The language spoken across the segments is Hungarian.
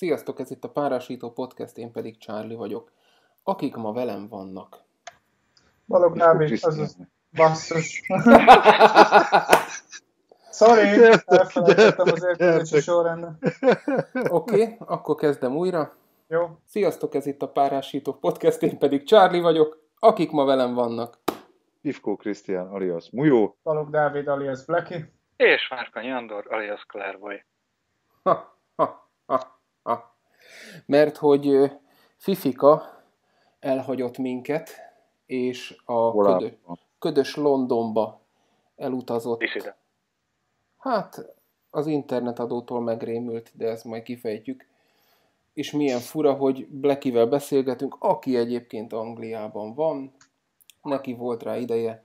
Sziasztok, ez itt a Párásító Podcast, én pedig Charlie vagyok. Akik ma velem vannak? Balog Dávid, azaz basszus. Sorry, elfelejtettem az érkezési sorrendet. Oké, okay, akkor kezdem újra. Jó. Sziasztok, ez itt a Párásító Podcast, én pedig Charlie vagyok. Akik ma velem vannak? Ivkó Krisztián alias Mujó. Balog Dávid alias Blacky. És Márka Andor alias Clairboy. Ha, ha, ha, ha. Mert hogy Fifika elhagyott minket, és a ködö, ködös Londonba elutazott. És ide. Hát, az internetadótól megrémült, de ezt majd kifejtjük. És milyen fura, hogy Blackivel beszélgetünk, aki egyébként Angliában van. Neki volt rá ideje.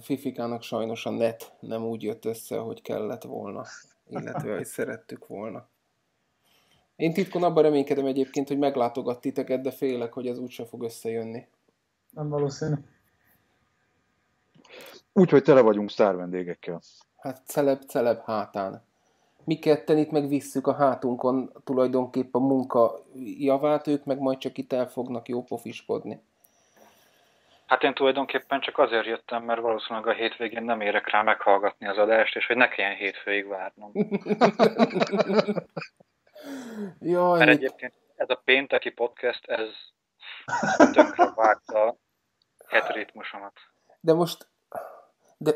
Fifikának sajnos a net nem úgy jött össze, hogy kellett volna, illetve hogy szerettük volna. Én titkon abban reménykedem egyébként, hogy meglátogat titeket, de félek, hogy ez úgyse fog összejönni. Nem valószínű. Úgyhogy tele vagyunk sztár vendégekkel. Hát celeb, celeb hátán. Mi ketten itt megvisszük a hátunkon tulajdonképp a munka javát, ők meg majd csak itt el fognak jó pofiskodni. Hát én tulajdonképpen csak azért jöttem, mert valószínűleg a hétvégén nem érek rá meghallgatni az adást, és hogy ne kelljen hétfőig várnom. Jaj, Mert egyébként ez a pénteki podcast, ez tönkre vágta a hetritmusomat. De most... De...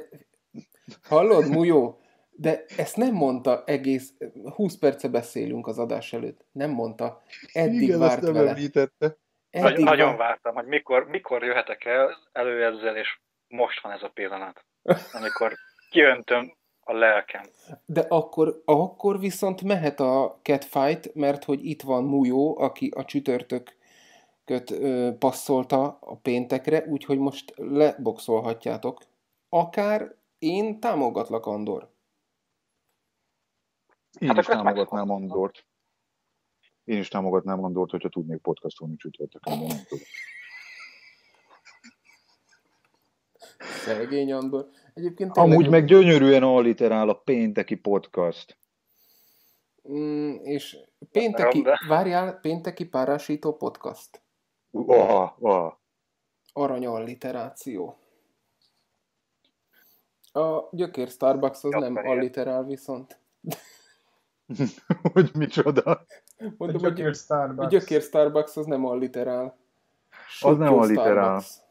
Hallod, Mujó? De ezt nem mondta egész... 20 perce beszélünk az adás előtt. Nem mondta. Eddig Igen, várt nem vele. említette. Nagyon, Eddig nagyon várt. vártam, hogy mikor, mikor jöhetek el elő ezzel, és most van ez a pillanat, amikor kiöntöm a lelkem. De akkor, akkor viszont mehet a catfight, mert hogy itt van Mujó, aki a csütörtököt ö, passzolta a péntekre, úgyhogy most leboxolhatjátok. Akár én támogatlak, Andor. Én Hát is támogatnám. Andort. Én is támogatnám Andort, hogyha tudnék podcastolni csütörtökön, de nem tudom. Szegény Andor. Egyébként tényleg- Amúgy meg gyönyörűen alliterál a pénteki podcast. Mm, és pénteki, várjál, pénteki párásító podcast. Oh, oh. Aranyalliteráció. A gyökér Starbucks az nem Jobban alliterál viszont. hogy micsoda. A Mondom, hogy gyökér a Starbucks. gyökér Starbucks az nem alliterál. Az nem alliterál. Starbucks.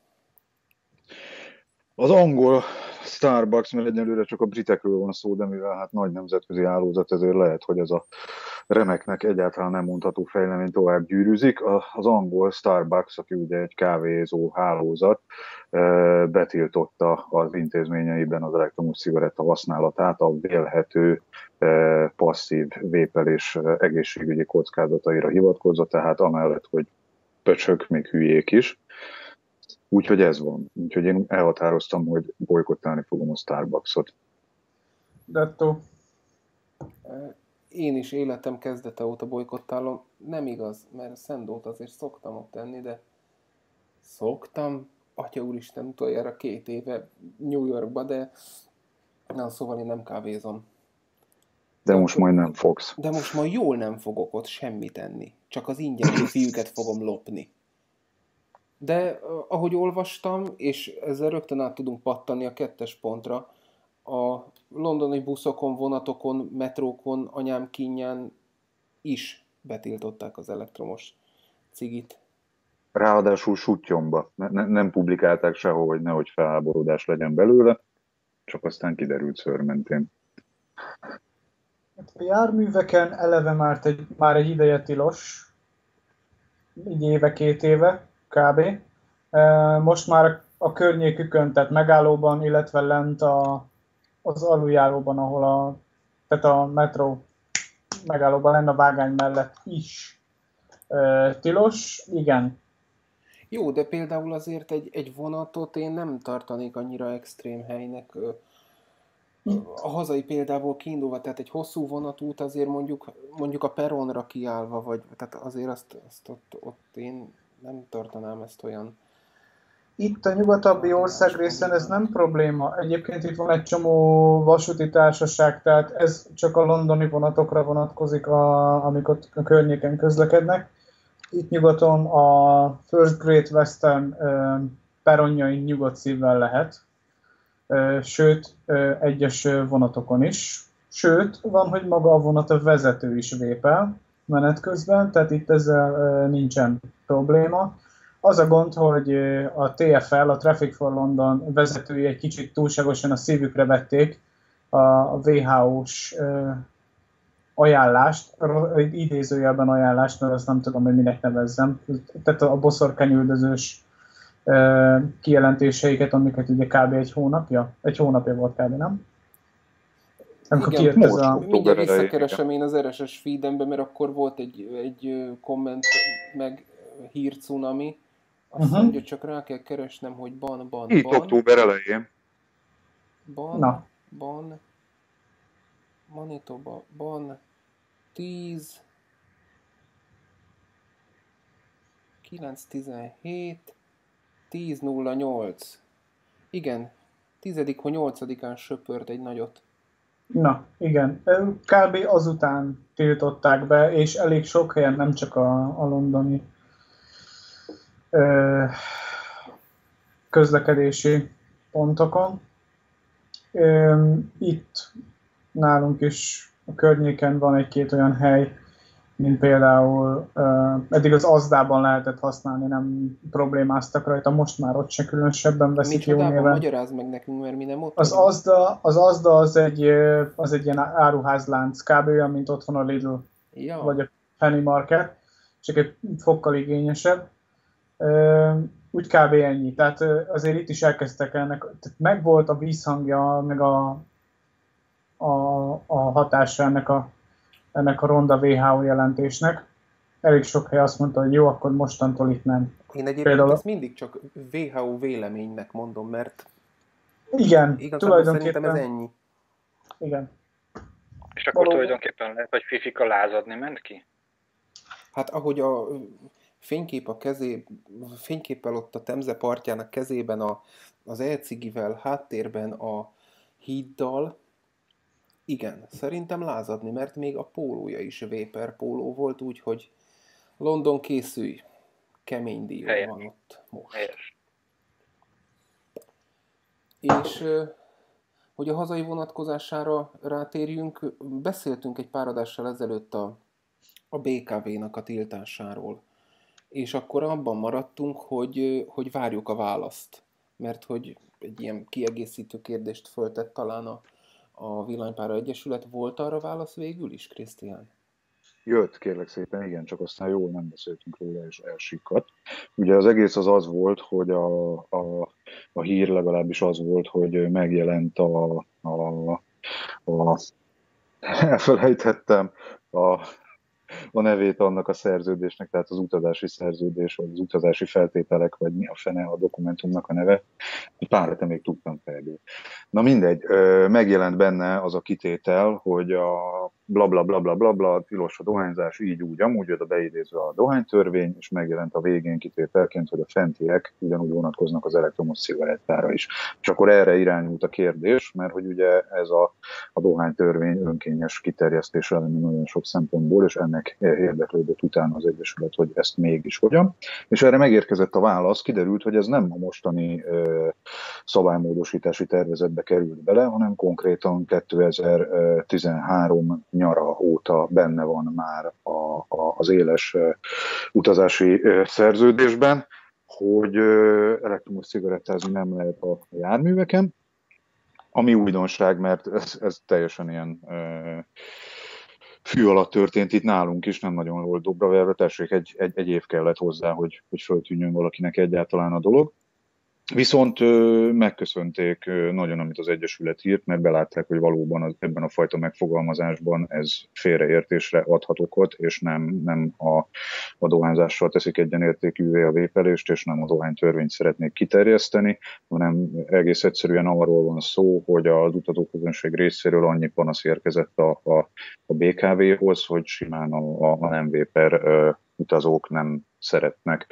Az angol Starbucks, mert egyelőre csak a britekről van szó, de mivel hát nagy nemzetközi állózat, ezért lehet, hogy ez a remeknek egyáltalán nem mondható fejlemény tovább gyűrűzik. Az angol Starbucks, aki ugye egy kávézó hálózat, betiltotta az intézményeiben az elektromos cigaretta használatát a vélhető passzív vépelés egészségügyi kockázataira hivatkozva, tehát amellett, hogy pöcsök, még hülyék is. Úgyhogy ez van. Úgyhogy én elhatároztam, hogy bolykottálni fogom a Starbucksot. Dettó. Én is életem kezdete óta bolykottálom. Nem igaz, mert szendót azért szoktam ott tenni, de szoktam, atya úristen, utoljára két éve New Yorkba, de na, szóval én nem kávézom. De most majd nem fogsz. De most ma jól nem fogok ott semmit enni. Csak az ingyen fiúket fogom lopni. De eh, ahogy olvastam, és ezzel rögtön át tudunk pattani a kettes pontra, a londoni buszokon, vonatokon, metrókon, anyám kínján is betiltották az elektromos cigit. Ráadásul sutyomba. Ne, ne, nem publikálták sehol, hogy nehogy felháborodás legyen belőle, csak aztán kiderült szörmentén. A járműveken eleve már egy, már egy ideje tilos. Egy éve, két éve, kb. Most már a környékükön, tehát megállóban, illetve lent a, az aluljáróban, ahol a, tehát a metró megállóban lenne a vágány mellett is e, tilos. Igen, Jó, de például azért egy, egy vonatot én nem tartanék annyira extrém helynek. Ö, A hazai példából kiindulva, tehát egy hosszú vonatút azért mondjuk, mondjuk a peronra kiállva, vagy tehát azért azt, azt ott, ott én nem tartanám ezt olyan itt a nyugatabbi ország részen ez nem probléma. Egyébként itt van egy csomó vasúti társaság, tehát ez csak a londoni vonatokra vonatkozik, a, amik ott a környéken közlekednek. Itt nyugaton a First Great Western peronjai nyugodt szívvel lehet, sőt, egyes vonatokon is. Sőt, van, hogy maga a vonat a vezető is vépel menet közben, tehát itt ezzel nincsen probléma. Az a gond, hogy a TFL, a Traffic for London vezetői egy kicsit túlságosan a szívükre vették a WHO-s ajánlást, idézőjelben ajánlást, mert azt nem tudom, hogy minek nevezzem. Tehát a boszorkányüldözős kijelentéseiket, amiket ugye kb. egy hónapja, egy hónapja volt kb. nem? Amikor Igen, ez a... mindjárt visszakeresem én az RSS feedembe, mert akkor volt egy, egy komment, meg hírcunami, azt uh-huh. mondja, csak rá kell keresnem, hogy ban, ban, Itt ban. október elején. Ban, Na. ban, Manitoba, ban, 10, 9, 17, 10.08. Igen, tizedik, hogy nyolcadikán söpört egy nagyot. Na, igen. Kb. azután tiltották be, és elég sok helyen, nem csak a, a londoni ö, közlekedési pontokon. Ö, itt nálunk is a környéken van egy-két olyan hely, mint például uh, eddig az azdában lehetett használni, nem problémáztak rajta, most már ott se különösebben veszik jó néven. Magyaráz meg nekünk, mert mi nem ott az azda, az azda az egy, az egy ilyen áruházlánc, kb. olyan, mint ott van a Lidl, ja. vagy a Penny Market, csak egy fokkal igényesebb. Uh, úgy kb. ennyi. Tehát azért itt is elkezdtek ennek, tehát megvolt a vízhangja, meg a, a, a hatása ennek a ennek a ronda WHO jelentésnek. Elég sok hely azt mondta, hogy jó, akkor mostantól itt nem. Én egyébként Például... ezt mindig csak WHO véleménynek mondom, mert igen, tulajdonképpen ez ennyi. Igen. És akkor Valóban. tulajdonképpen lehet, hogy Fifika lázadni ment ki? Hát ahogy a fénykép a kezé, fényképpel ott a Temze partjának kezében a, az elcigivel háttérben a híddal, igen, szerintem lázadni, mert még a pólója is Véper póló volt, úgyhogy London készülj, kemény díj van ott most. Helyes. És hogy a hazai vonatkozására rátérjünk, beszéltünk egy pár adással ezelőtt a, a BKV-nak a tiltásáról. És akkor abban maradtunk, hogy, hogy várjuk a választ. Mert hogy egy ilyen kiegészítő kérdést föltett talán a, a Villanypára Egyesület. Volt arra válasz végül is, Krisztián? Jött, kérlek szépen, igen, csak aztán jól nem beszéltünk róla, és elsikkadt. Ugye az egész az az volt, hogy a, a, a hír legalábbis az volt, hogy megjelent a, a, a elfelejtettem a a nevét annak a szerződésnek, tehát az utazási szerződés, vagy az utazási feltételek, vagy mi a fene a dokumentumnak a neve. Pár hete még tudtam fejből. Na mindegy, megjelent benne az a kitétel, hogy a bla bla bla bla bla, bla tilos a dohányzás, így úgy, amúgy oda beidézve a dohánytörvény, és megjelent a végén kitételként, hogy a fentiek ugyanúgy vonatkoznak az elektromos cigarettára is. És akkor erre irányult a kérdés, mert hogy ugye ez a, a dohánytörvény önkényes kiterjesztése lenne nagyon sok szempontból, és ennek érdeklődött utána az Egyesület, hogy ezt mégis hogyan. És erre megérkezett a válasz, kiderült, hogy ez nem a mostani ö, szabálymódosítási tervezetbe került bele, hanem konkrétan 2013 nyara óta benne van már a, a, az éles utazási szerződésben, hogy elektromos cigarettázni nem lehet a járműveken, ami újdonság, mert ez, ez teljesen ilyen fű alatt történt itt nálunk is, nem nagyon volt dobra verve, tessék, egy, egy, egy év kellett hozzá, hogy, hogy föltűnjön valakinek egyáltalán a dolog. Viszont megköszönték nagyon, amit az Egyesület írt, mert belátták, hogy valóban ebben a fajta megfogalmazásban ez félreértésre adhat okot, és nem, nem a, a dohányzással teszik egyenértékűvé a vépelést, és nem a dohánytörvényt szeretnék kiterjeszteni, hanem egész egyszerűen arról van szó, hogy az utazóközönség részéről annyi panasz érkezett a, a, a BKV-hoz, hogy simán a, a, a nem véper utazók nem szeretnek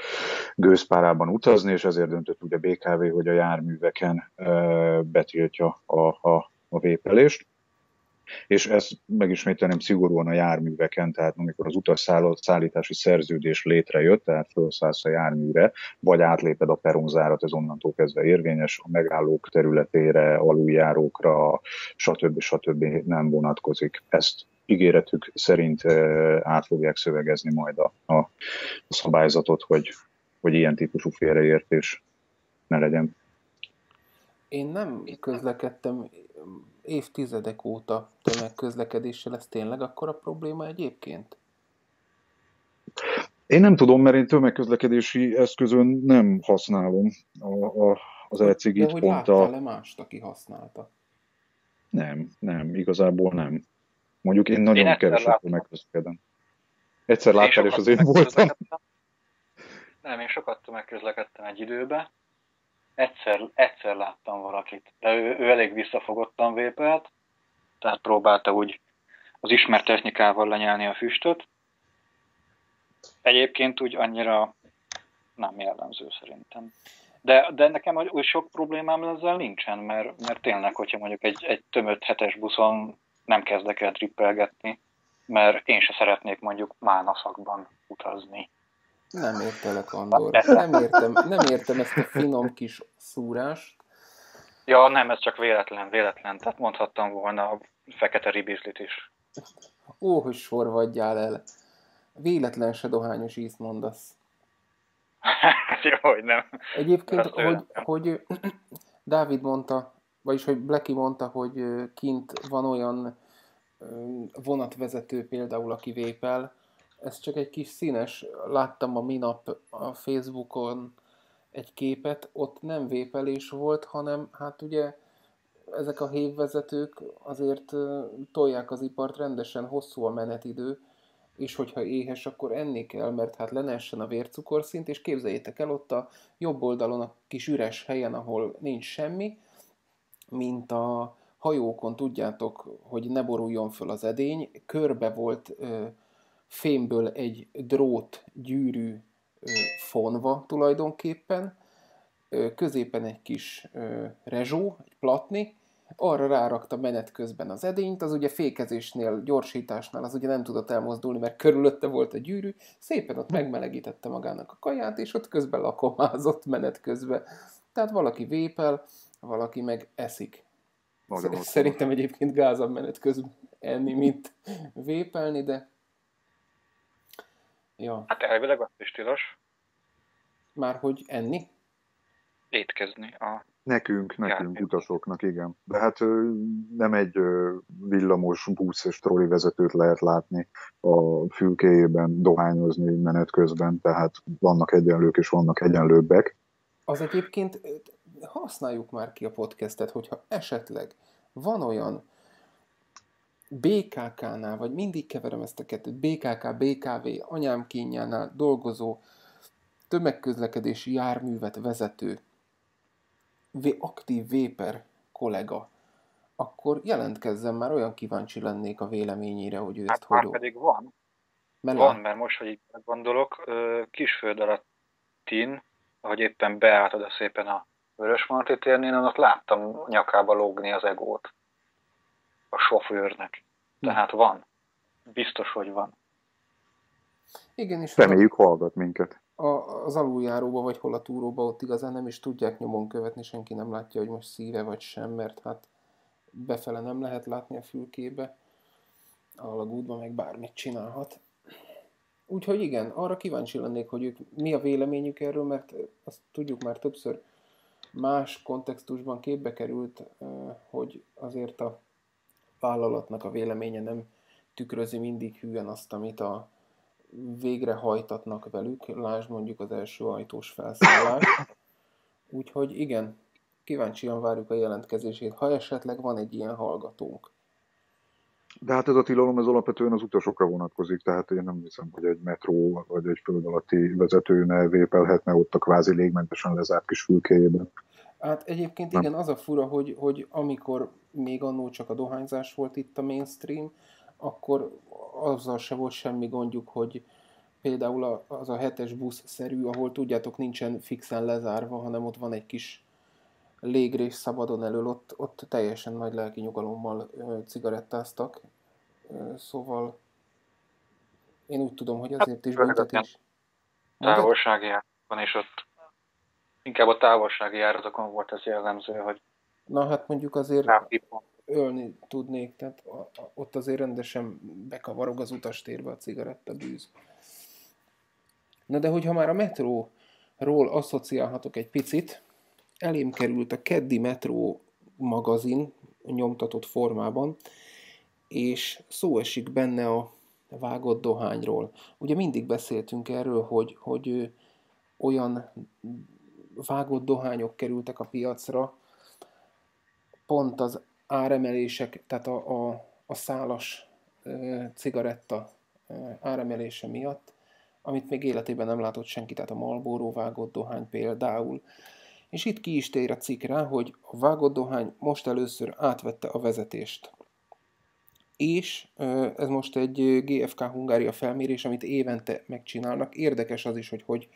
gőzpárában utazni, és ezért döntött úgy a BKV, hogy a járműveken betiltja a, a, a vépelést és ez megismételném szigorúan a járműveken, tehát amikor az utasszállítási szerződés létrejött, tehát felszállsz a járműre, vagy átléped a peronzárat, ez onnantól kezdve érvényes, a megállók területére, aluljárókra, stb. stb. nem vonatkozik. Ezt ígéretük szerint át fogják szövegezni majd a, a, szabályzatot, hogy, hogy ilyen típusú félreértés ne legyen. Én nem közlekedtem évtizedek óta tömegközlekedéssel, ez tényleg akkor a probléma egyébként? Én nem tudom, mert én tömegközlekedési eszközön nem használom a, a, az elcigit. De hogy pont a... le mást, aki használta? Nem, nem, igazából nem. Mondjuk én nagyon én keveset tömegközlekedem. Egyszer láttál, és az én voltam. Nem, én sokat tömegközlekedtem egy időben, egyszer, egyszer láttam valakit, de ő, ő elég visszafogottan vépelt, tehát próbálta úgy az ismert technikával lenyelni a füstöt. Egyébként úgy annyira nem jellemző szerintem. De, de nekem úgy sok problémám ezzel nincsen, mert, mert tényleg, hogyha mondjuk egy, egy tömött hetes buszon nem kezdek el trippelgetni, mert én se szeretnék mondjuk mánaszakban utazni. Nem értelek, Andor. Nem értem, nem értem ezt a finom kis szúrást. Ja, nem, ez csak véletlen, véletlen. Tehát mondhattam volna a fekete ribizlit is. Ó, hogy sorvadjál el. Véletlen se dohányos ízt mondasz. Jó, hogy nem. Egyébként, hogy, hogy Dávid mondta, vagyis hogy Blacky mondta, hogy kint van olyan vonatvezető például, aki vépel, ez csak egy kis színes, láttam a minap a Facebookon egy képet, ott nem vépelés volt, hanem hát ugye ezek a hévvezetők azért tolják az ipart rendesen, hosszú a menetidő, és hogyha éhes, akkor enni kell, mert hát lenessen a vércukorszint, és képzeljétek el ott a jobb oldalon a kis üres helyen, ahol nincs semmi, mint a hajókon, tudjátok, hogy ne boruljon föl az edény, körbe volt ö, fémből egy drót gyűrű fonva tulajdonképpen, középen egy kis rezsó, egy platni, arra rárakta menet közben az edényt, az ugye fékezésnél, gyorsításnál az ugye nem tudott elmozdulni, mert körülötte volt a gyűrű, szépen ott megmelegítette magának a kaját, és ott közben lakomázott menet közben. Tehát valaki vépel, valaki meg eszik. Szerintem egyébként gázabb menet közben enni, mint vépelni, de Ja. Hát elvileg azt is tilos. Már hogy enni? Étkezni a Nekünk, nekünk, Járni. utasoknak, igen. De hát nem egy villamos busz és troli vezetőt lehet látni a fülkéjében dohányozni menet közben, tehát vannak egyenlők és vannak egyenlőbbek. Az egyébként használjuk már ki a podcastet, hogyha esetleg van olyan BKK-nál, vagy mindig keverem ezt a kettőt, BKK, BKV, anyám kínjánál dolgozó, tömegközlekedési járművet vezető, aktív véper kollega, akkor jelentkezzen, már olyan kíváncsi lennék a véleményére, hogy ő hát ezt hogy... pedig van. Mert van, mert most, hogy így gondolok, kisföld alattin, ahogy éppen beálltad a szépen a Vörösmarty térnél, ott láttam nyakába lógni az egót a sofőrnek. Tehát van. Biztos, hogy van. Igen, és Reméljük hallgat minket. A, az aluljáróba, vagy hol a túróba, ott igazán nem is tudják nyomon követni, senki nem látja, hogy most szíve vagy sem, mert hát befele nem lehet látni a fülkébe, a alagútban meg bármit csinálhat. Úgyhogy igen, arra kíváncsi lennék, hogy ők, mi a véleményük erről, mert azt tudjuk már többször más kontextusban képbe került, hogy azért a vállalatnak a véleménye nem tükrözi mindig hűen azt, amit a végrehajtatnak velük, lásd mondjuk az első ajtós felszállás. Úgyhogy igen, kíváncsian várjuk a jelentkezését, ha esetleg van egy ilyen hallgatónk. De hát ez a tilalom ez alapvetően az utasokra vonatkozik, tehát én nem hiszem, hogy egy metró vagy egy föld alatti vezető ne vépelhetne ott a kvázi légmentesen lezárt kis fülkéjében. Hát egyébként igen, az a fura, hogy, hogy amikor még annó csak a dohányzás volt itt a mainstream, akkor azzal se volt semmi gondjuk, hogy például az a hetes busz-szerű, ahol tudjátok nincsen fixen lezárva, hanem ott van egy kis légrés szabadon elől, ott, ott teljesen nagy lelki nyugalommal cigarettáztak. Szóval én úgy tudom, hogy azért is büntetés. Távolsági járatokon, és ott inkább a távolsági járatokon volt ez jellemző, hogy Na hát mondjuk azért ölni tudnék, tehát ott azért rendesen bekavarog az utastérbe a cigaretta bűz. Na de hogyha már a metróról asszociálhatok egy picit, elém került a keddi metró magazin nyomtatott formában, és szó esik benne a vágott dohányról. Ugye mindig beszéltünk erről, hogy, hogy olyan vágott dohányok kerültek a piacra, pont az áremelések, tehát a, a, a szálas cigaretta áremelése miatt, amit még életében nem látott senki, tehát a Marlboro vágott dohány például. És itt ki is tér a cikk rá, hogy a vágott dohány most először átvette a vezetést. És ez most egy GFK Hungária felmérés, amit évente megcsinálnak. Érdekes az is, hogy hogy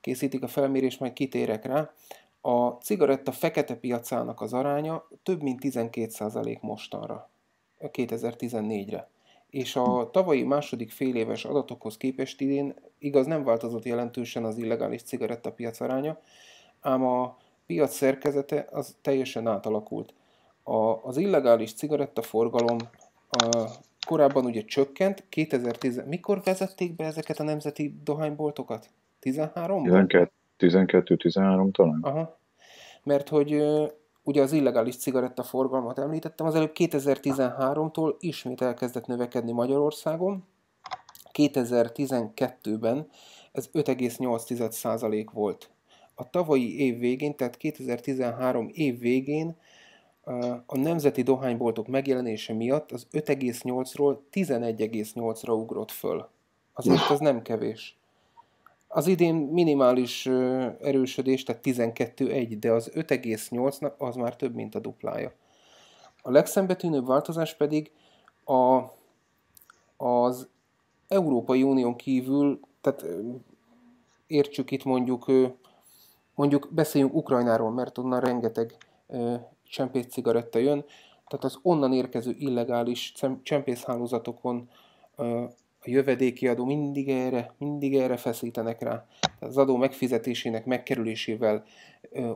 készítik a felmérést, majd kitérek rá. A cigaretta fekete piacának az aránya több mint 12% mostanra, 2014-re. És a tavalyi második féléves adatokhoz képest idén igaz nem változott jelentősen az illegális cigarettapiac aránya, ám a piac szerkezete az teljesen átalakult. A, az illegális cigarettaforgalom a, korábban ugye csökkent, 2010, mikor vezették be ezeket a nemzeti dohányboltokat? 13-ban? 12-13 talán. Aha. Mert hogy ugye az illegális cigarettaforgalmat említettem, az előbb 2013-tól ismét elkezdett növekedni Magyarországon. 2012-ben ez 5,8% volt a tavalyi év végén, tehát 2013 év végén a nemzeti dohányboltok megjelenése miatt az 5,8-ról 11,8-ra ugrott föl. Azért ez nem kevés. Az idén minimális erősödés, tehát 12,1, de az 5,8-nak az már több, mint a duplája. A legszembetűnőbb változás pedig a, az Európai Unión kívül, tehát értsük itt mondjuk Mondjuk beszéljünk Ukrajnáról, mert onnan rengeteg csempész cigaretta jön, tehát az onnan érkező illegális csempészhálózatokon a jövedéki adó mindig erre, mindig erre feszítenek rá. Az adó megfizetésének megkerülésével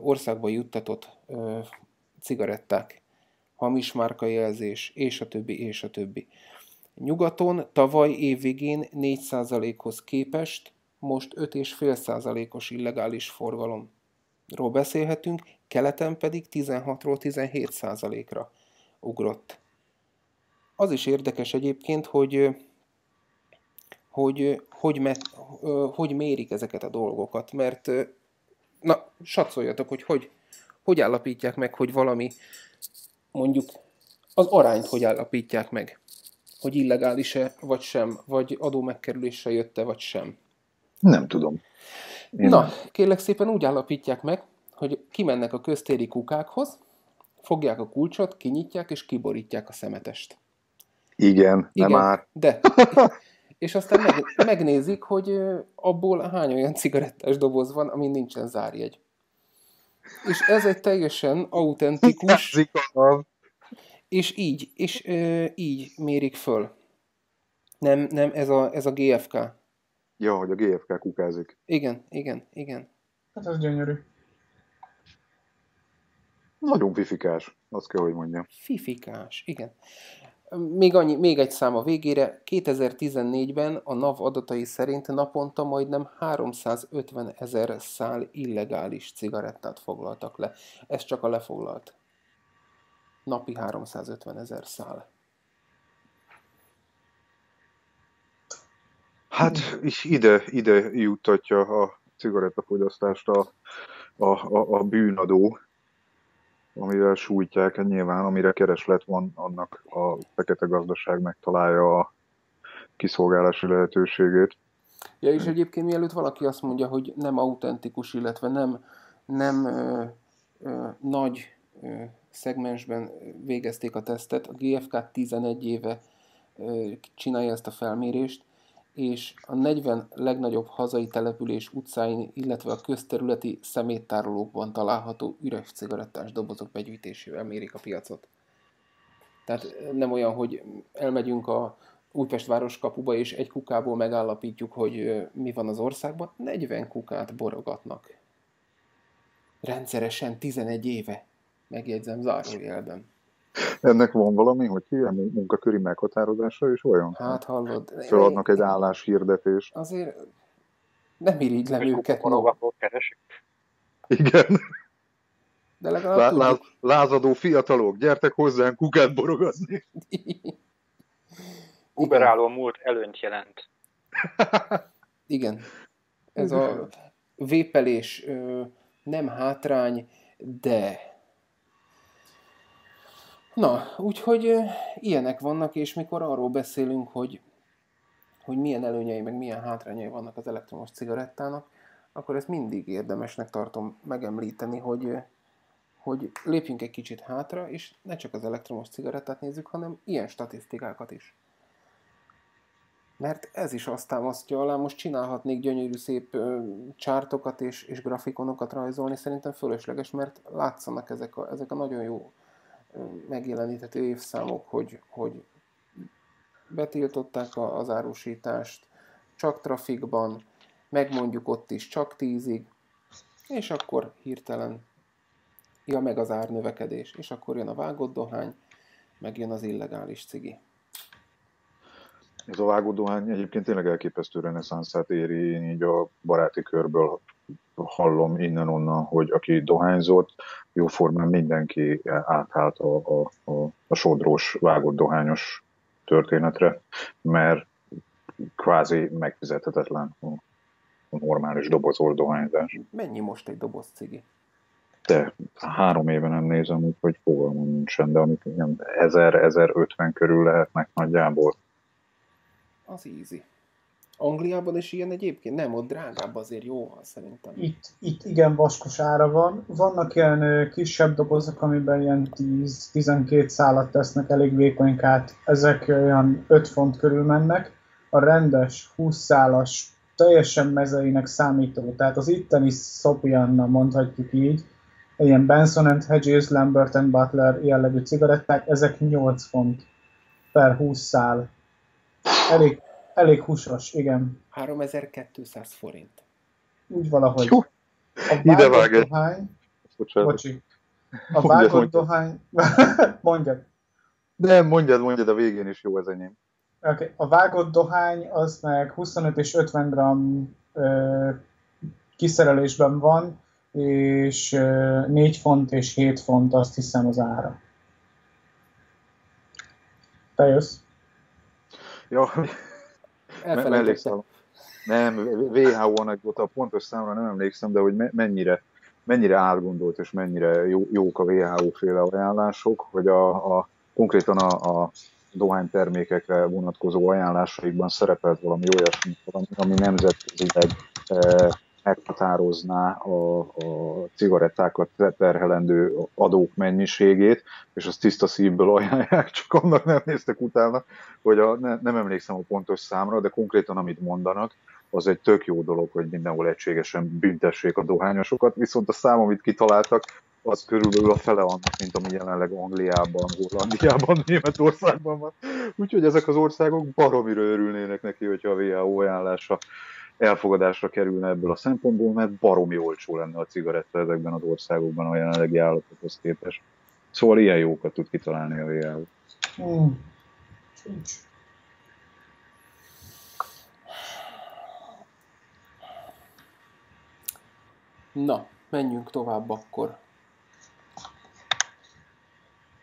országba juttatott cigaretták, hamis márkajelzés, és a többi, és a többi. Nyugaton tavaly évvégén 4%-hoz képest most 5,5%-os illegális forgalom ról beszélhetünk, keleten pedig 16-ról 17%-ra ugrott. Az is érdekes egyébként, hogy hogy, hogy, me, hogy mérik ezeket a dolgokat, mert na, satszoljatok, hogy, hogy hogy állapítják meg, hogy valami mondjuk az arányt hogy állapítják meg, hogy illegális-e vagy sem, vagy adó megkerülésre jött-e vagy sem. Nem tudom. Én... Na, kérlek szépen úgy állapítják meg, hogy kimennek a köztéri kukákhoz, fogják a kulcsot, kinyitják és kiborítják a szemetest. Igen, Igen nem már. De. És aztán meg, megnézik, hogy abból hány olyan cigarettás doboz van, ami nincsen zárjegy. És ez egy teljesen autentikus... és így, és ö, így mérik föl. Nem, nem, ez a, ez a GFK. Ja, hogy a GFK kukázik. Igen, igen, igen. Hát ez gyönyörű. Nagyon fifikás, azt kell, hogy mondjam. Fifikás, igen. Még, annyi, még egy szám a végére. 2014-ben a NAV adatai szerint naponta majdnem 350 ezer szál illegális cigarettát foglaltak le. Ez csak a lefoglalt. Napi 350 ezer szál. Hát ide, ide juttatja a cigarettafogyasztást a, a, a, a bűnadó, amivel sújtják, nyilván amire kereslet van, annak a fekete gazdaság megtalálja a kiszolgálási lehetőségét. Ja, és egyébként mielőtt valaki azt mondja, hogy nem autentikus, illetve nem, nem ö, ö, nagy ö, szegmensben végezték a tesztet, a GFK 11 éve ö, csinálja ezt a felmérést, és a 40 legnagyobb hazai település utcáin, illetve a közterületi szeméttárolókban található üres cigarettás dobozok begyűjtésével mérik a piacot. Tehát nem olyan, hogy elmegyünk a Újpest városkapuba, és egy kukából megállapítjuk, hogy mi van az országban. 40 kukát borogatnak. Rendszeresen 11 éve. Megjegyzem zárójelben. Ennek van valami, hogy ilyen munkaköri meghatározása is olyan? Hát hallod. Feladnak egy álláshirdetést. Azért nem irigylem őket. No. keresik. Igen. De legalább Lá, lá, lázadó fiatalok, gyertek hozzánk kukát borogatni. Uberáló múlt előnyt jelent. Igen. Ez a vépelés nem hátrány, de Na, úgyhogy ilyenek vannak, és mikor arról beszélünk, hogy, hogy milyen előnyei, meg milyen hátrányai vannak az elektromos cigarettának, akkor ezt mindig érdemesnek tartom megemlíteni, hogy, hogy lépjünk egy kicsit hátra, és ne csak az elektromos cigarettát nézzük, hanem ilyen statisztikákat is. Mert ez is azt támasztja alá, most csinálhatnék gyönyörű szép csártokat és, és grafikonokat rajzolni, szerintem fölösleges, mert látszanak ezek a, ezek a nagyon jó megjeleníthető évszámok, hogy, hogy betiltották az árusítást, csak trafikban, megmondjuk ott is csak tízig, és akkor hirtelen ja meg az árnövekedés, és akkor jön a vágott dohány, meg jön az illegális cigi. Ez a vágó dohány egyébként tényleg elképesztő reneszánszát éri, én így a baráti körből hallom innen-onnan, hogy aki dohányzott, jóformán mindenki átállt a, a, a, a sodrós, vágott dohányos történetre, mert kvázi megfizethetetlen a, a normális dobozol dohányzás. Mennyi most egy doboz cigi? De három éve nem nézem, úgyhogy fogalmam nincsen, de amik 1000-1050 körül lehetnek nagyjából. Az easy. Angliában is ilyen egyébként? Nem, ott drágább azért jóval szerintem. Itt, itt igen vaskos ára van. Vannak ilyen kisebb dobozok, amiben ilyen 10-12 szálat tesznek elég vékonykát. Ezek olyan 5 font körül mennek. A rendes 20 szálas, teljesen mezeinek számító, tehát az itteni Sopianna mondhatjuk így, ilyen Benson and Hedges, Lambert and Butler jellegű cigaretták, ezek 8 font per 20 szál. Elég, elég húsos, igen. 3200 forint. Úgy valahogy. Jó. A Ide vág egy- dohány, Bocsánat. bocsi, a Mondjad, vágott mondjad. dohány, mondjad. Nem, mondjad, mondjad, a végén is jó az enyém. Okay. A vágott dohány az meg 25 és 50 gram ö, kiszerelésben van, és ö, 4 font és 7 font azt hiszem az ára. Te jössz? Ja, Elfelejtettem. Nem, WHO anekdota, pontos számra nem emlékszem, de hogy me- mennyire, mennyire átgondolt és mennyire jó, jók a WHO féle ajánlások, hogy a, a konkrétan a, a dohánytermékekre vonatkozó ajánlásaikban szerepelt valami olyasmi, valami, ami nemzetközileg eh, meghatározná a, a cigarettákat terhelendő adók mennyiségét, és azt tiszta szívből ajánlják, csak annak nem néztek utána, hogy a, ne, nem emlékszem a pontos számra, de konkrétan amit mondanak, az egy tök jó dolog, hogy mindenhol egységesen büntessék a dohányosokat, viszont a szám, amit kitaláltak, az körülbelül a fele annak, mint ami jelenleg Angliában, Hollandiában, Németországban van. Úgyhogy ezek az országok baromira örülnének neki, hogyha a WHO ajánlása elfogadásra kerülne ebből a szempontból, mert baromi olcsó lenne a cigaretta ezekben az országokban a jelenlegi állapothoz képest. Szóval ilyen jókat tud kitalálni a WHO. Hmm. Na, menjünk tovább akkor.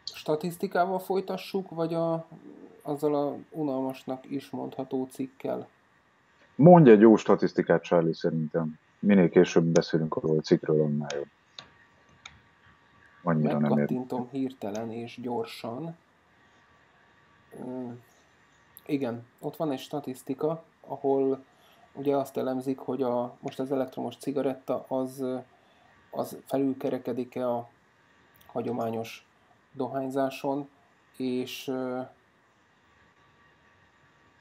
Statisztikával folytassuk, vagy a, azzal a unalmasnak is mondható cikkel? Mondj egy jó statisztikát, Charlie, szerintem. Minél később beszélünk arról, hogy cikkről annál jobb. Annyira nem. Megkattintom hirtelen és gyorsan. Igen, ott van egy statisztika, ahol ugye azt elemzik, hogy a, most az elektromos cigaretta az, az felülkerekedik-e a hagyományos dohányzáson, és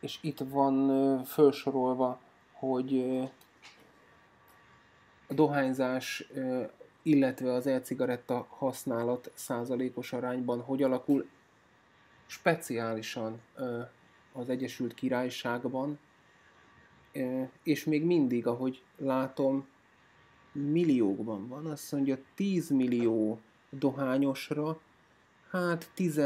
és itt van felsorolva, hogy a dohányzás, illetve az e-cigaretta használat százalékos arányban hogy alakul, speciálisan az Egyesült Királyságban, és még mindig, ahogy látom, milliókban van. Azt mondja, 10 millió dohányosra, hát 10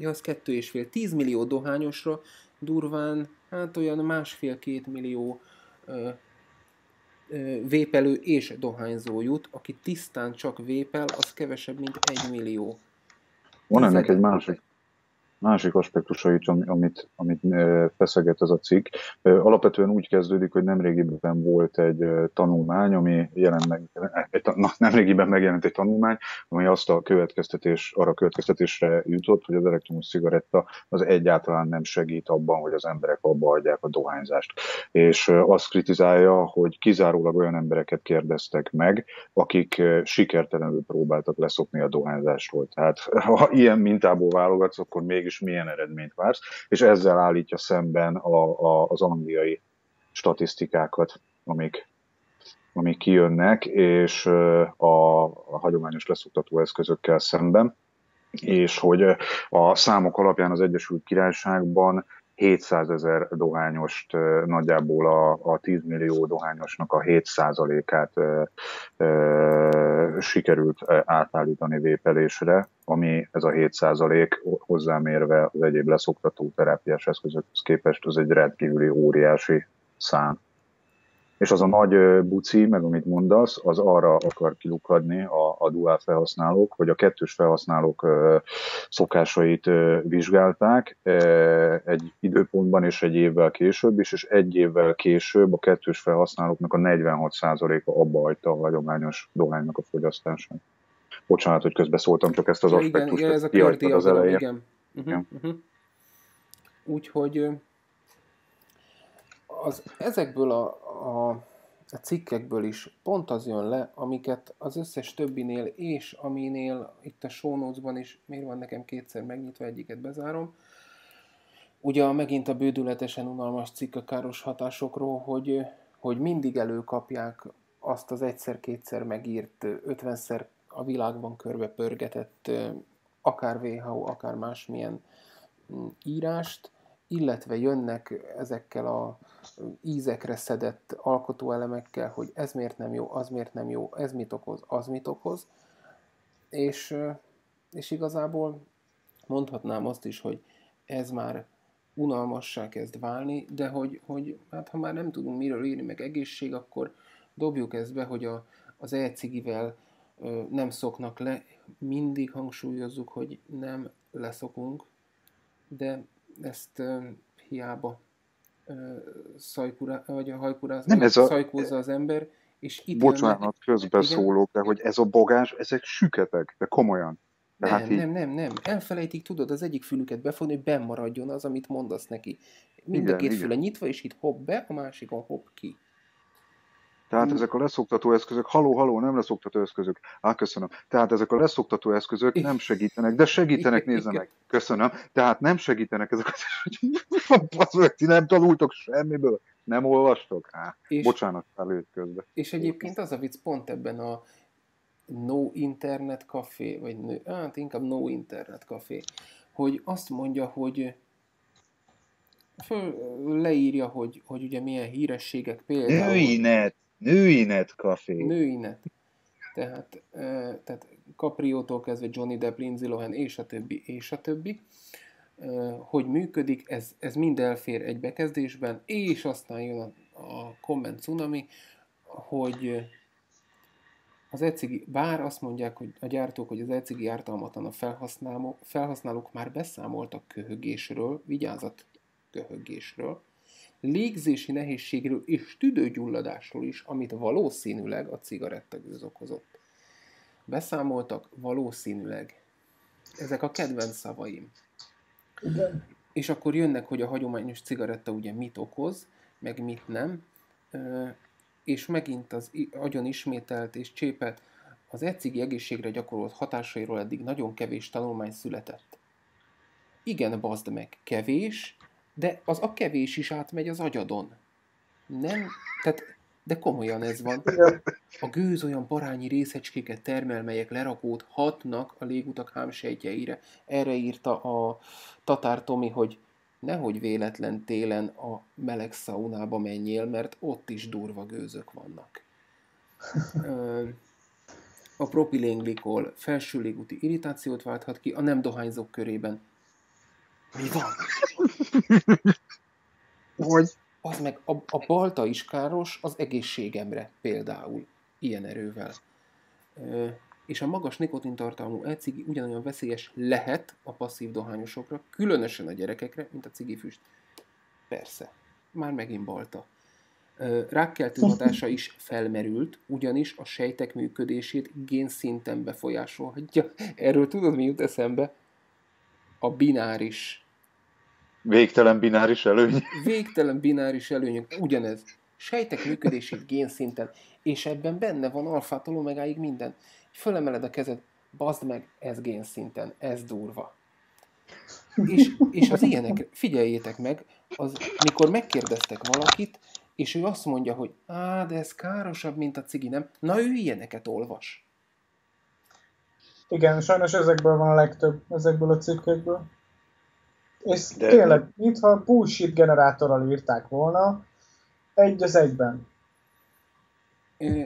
ja, az kettő és fél, 10 millió dohányosra durván, hát olyan másfél-két millió ö, ö, vépelő és dohányzó jut, aki tisztán csak vépel, az kevesebb, mint egy millió. Van ennek egy másik másik aspektusa is, amit, amit feszeget ez a cikk. Alapvetően úgy kezdődik, hogy nemrégiben volt egy tanulmány, ami jelent meg, egy, na, nemrégiben megjelent egy tanulmány, ami azt a következtetés, arra a következtetésre jutott, hogy az elektromos cigaretta az egyáltalán nem segít abban, hogy az emberek abba adják a dohányzást. És azt kritizálja, hogy kizárólag olyan embereket kérdeztek meg, akik sikertelenül próbáltak leszokni a dohányzásról. Tehát ha ilyen mintából válogatsz, akkor mégis is milyen eredményt vársz, és ezzel állítja szemben a, a, az angliai statisztikákat, amik, amik kijönnek, és a, a hagyományos leszoktató eszközökkel szemben, és hogy a számok alapján az Egyesült Királyságban 700 ezer dohányost, nagyjából a, a 10 millió dohányosnak a 7%-át e, e, sikerült átállítani vépelésre, ami ez a 7% hozzámérve az egyéb leszoktató terápiás eszközökhez képest az egy rendkívüli óriási szám és az a nagy buci, meg amit mondasz, az arra akar kilukadni a, a dual felhasználók, hogy a kettős felhasználók szokásait vizsgálták egy időpontban és egy évvel később is, és egy évvel később a kettős felhasználóknak a 46%-a abba hagyta a hagyományos dohánynak a fogyasztását. Bocsánat, hogy közbeszóltam, csak ezt az aspektust igen, ez a az elején. Igen. Uh-huh, uh-huh. Úgyhogy az, ezekből a, a, a cikkekből is pont az jön le, amiket az összes többinél és aminél itt a show is, miért van nekem kétszer megnyitva, egyiket bezárom, ugye megint a bődületesen unalmas cikk a káros hatásokról, hogy, hogy mindig előkapják azt az egyszer-kétszer megírt, ötvenszer a világban körbe pörgetett, akár WHO, akár másmilyen mm, írást, illetve jönnek ezekkel a ízekre szedett alkotóelemekkel, hogy ez miért nem jó, az miért nem jó, ez mit okoz, az mit okoz, és, és igazából mondhatnám azt is, hogy ez már unalmassá kezd válni, de hogy, hogy hát ha már nem tudunk miről írni, meg egészség, akkor dobjuk ezt be, hogy a, az e-cigivel nem szoknak le, mindig hangsúlyozzuk, hogy nem leszokunk, de ezt hiába szajkura, vagy a hajkuráz, nem ez a... szajkózza az ember, és itt Bocsánat, közbeszólok, de hogy ez a bagás, ezek süketek, de komolyan. Tehát nem, így... nem, nem, nem. Elfelejtik, tudod, az egyik fülüket befogni, hogy benn maradjon az, amit mondasz neki. Mind igen, a két igen. füle nyitva, és itt hopp be, a másikon hopp ki. Tehát hmm. ezek a leszoktató eszközök, haló, haló, nem leszoktató eszközök. Á, köszönöm. Tehát ezek a leszoktató eszközök nem segítenek, de segítenek, nézze meg. Köszönöm. Tehát nem segítenek ezek az ti nem tanultok semmiből. Nem olvastok? Á, és, bocsánat, előtt közben. És egyébként az a vicc pont ebben a No Internet Café, vagy nő, hát inkább No Internet Café, hogy azt mondja, hogy föl, leírja, hogy, hogy ugye milyen hírességek például... Női net! Női net café. Női net. Tehát, tehát Capriótól kezdve Johnny Depp, Lindsay Lohan és a többi, és a többi. Hogy működik, ez, ez mind elfér egy bekezdésben, és aztán jön a, a komment cunami, hogy az ecigi, bár azt mondják, hogy a gyártók, hogy az ecigi ártalmatlan a felhasználók, felhasználók már beszámoltak köhögésről, vigyázat köhögésről, légzési nehézségről és tüdőgyulladásról is, amit valószínűleg a cigarettagőz okozott. Beszámoltak valószínűleg. Ezek a kedvenc szavaim. Igen. És akkor jönnek, hogy a hagyományos cigaretta ugye mit okoz, meg mit nem, és megint az agyon ismételt és csépelt az ecigi egészségre gyakorolt hatásairól eddig nagyon kevés tanulmány született. igen, bazd meg, kevés, de az a kevés is átmegy az agyadon. Nem? Tehát, de komolyan ez van. A gőz olyan parányi részecskéket termel, melyek lerakót hatnak a légutak hámsejtjeire. Erre írta a Tatár Tomi, hogy nehogy véletlen télen a meleg szaunába menjél, mert ott is durva gőzök vannak. A propilenglikol felső légúti irritációt válthat ki a nem dohányzók körében. Mi van? Hogy? Az meg a, a balta is káros az egészségemre például, ilyen erővel. Ö, és a magas nikotintartalmú elcigi ugyanolyan veszélyes lehet a passzív dohányosokra, különösen a gyerekekre, mint a cigifüst. Persze, már megint balta. Rákkeltő hatása is felmerült, ugyanis a sejtek működését génszinten befolyásolhatja. Erről tudod, mi jut eszembe? A bináris. Végtelen bináris előny. Végtelen bináris előny, ugyanez. Sejtek működését génszinten, és ebben benne van alfától omegáig minden. Fölemeled a kezed, bazd meg, ez génszinten, ez durva. És, és az ilyenek, figyeljétek meg, az, mikor megkérdeztek valakit, és ő azt mondja, hogy á, de ez károsabb, mint a cigi, nem? Na ő ilyeneket olvas. Igen, sajnos ezekből van a legtöbb, ezekből a cikkekből. És de... tényleg, mintha bullshit generátorral írták volna, egy az egyben.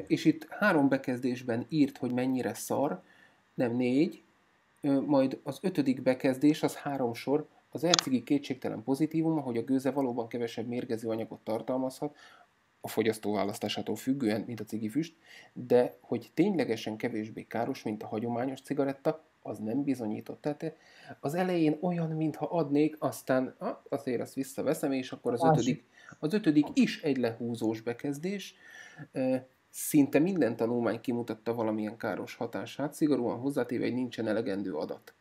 És itt három bekezdésben írt, hogy mennyire szar, nem négy, majd az ötödik bekezdés, az három sor, az elcigi kétségtelen pozitívuma, hogy a gőze valóban kevesebb mérgező anyagot tartalmazhat, a fogyasztó választásától függően, mint a cigifüst, de hogy ténylegesen kevésbé káros, mint a hagyományos cigaretta, az nem bizonyított. Tehát az elején olyan, mintha adnék, aztán ah, azért azt visszaveszem, és akkor az ötödik, az ötödik is egy lehúzós bekezdés. Szinte minden tanulmány kimutatta valamilyen káros hatását, szigorúan hozzátéve, hogy nincsen elegendő adat.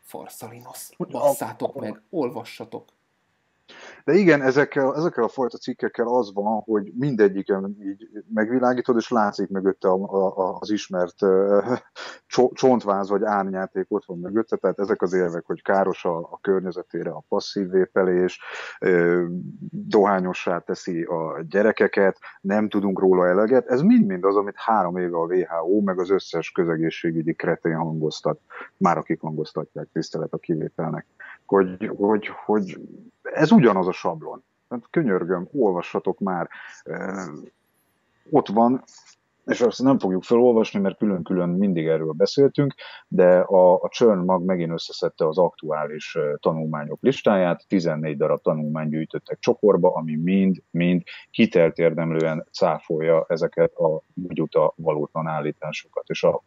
Farszalinos, basszátok meg, olvassatok. De igen, ezekkel, ezekkel a fajta cikkekkel az van, hogy mindegyiken így megvilágítod, és látszik mögötte a, a, az ismert uh, csontváz vagy árnyáték ott van mögötte, tehát ezek az érvek, hogy káros a, a környezetére a passzív vépelés, uh, dohányossá teszi a gyerekeket, nem tudunk róla eleget, ez mind-mind az, amit három éve a WHO, meg az összes közegészségügyi kretén hangoztat, már akik hangoztatják, tisztelet a kivételnek, hogy, hogy, hogy ez ugyanaz a sablon. Tehát könyörgöm, olvassatok már. Ott van, és azt nem fogjuk felolvasni, mert külön-külön mindig erről beszéltünk, de a, a Churn mag megint összeszedte az aktuális tanulmányok listáját, 14 darab tanulmány gyűjtöttek csokorba, ami mind-mind hitelt érdemlően cáfolja ezeket a bugyuta valótlan állításokat. És a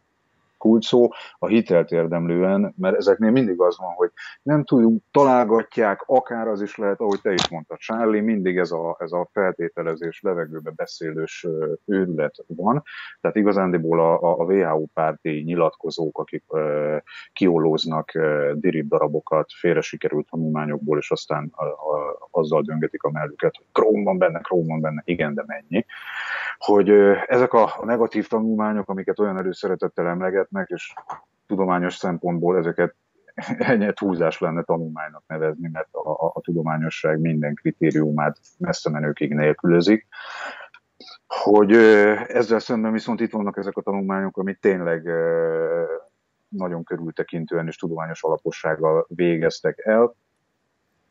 kulcsszó, a hitelt érdemlően, mert ezeknél mindig az van, hogy nem tudjuk, találgatják, akár az is lehet, ahogy te is mondtad, Charlie, mindig ez a, ez a feltételezés, levegőbe beszélős őrület van. Tehát igazándiból a, a WHO párti nyilatkozók, akik uh, kiolóznak uh, dirib darabokat félre sikerült tanulmányokból, és aztán a, a, azzal döngetik a mellüket, hogy króm van benne, króm van benne, igen, de mennyi. Hogy ezek a, negatív tanulmányok, amiket olyan előszeretettel emleget, vezetnek, és tudományos szempontból ezeket ennyi húzás lenne tanulmánynak nevezni, mert a, a, a tudományosság minden kritériumát messze menőkig nélkülözik. Hogy ezzel szemben viszont itt vannak ezek a tanulmányok, amit tényleg nagyon körültekintően és tudományos alapossággal végeztek el,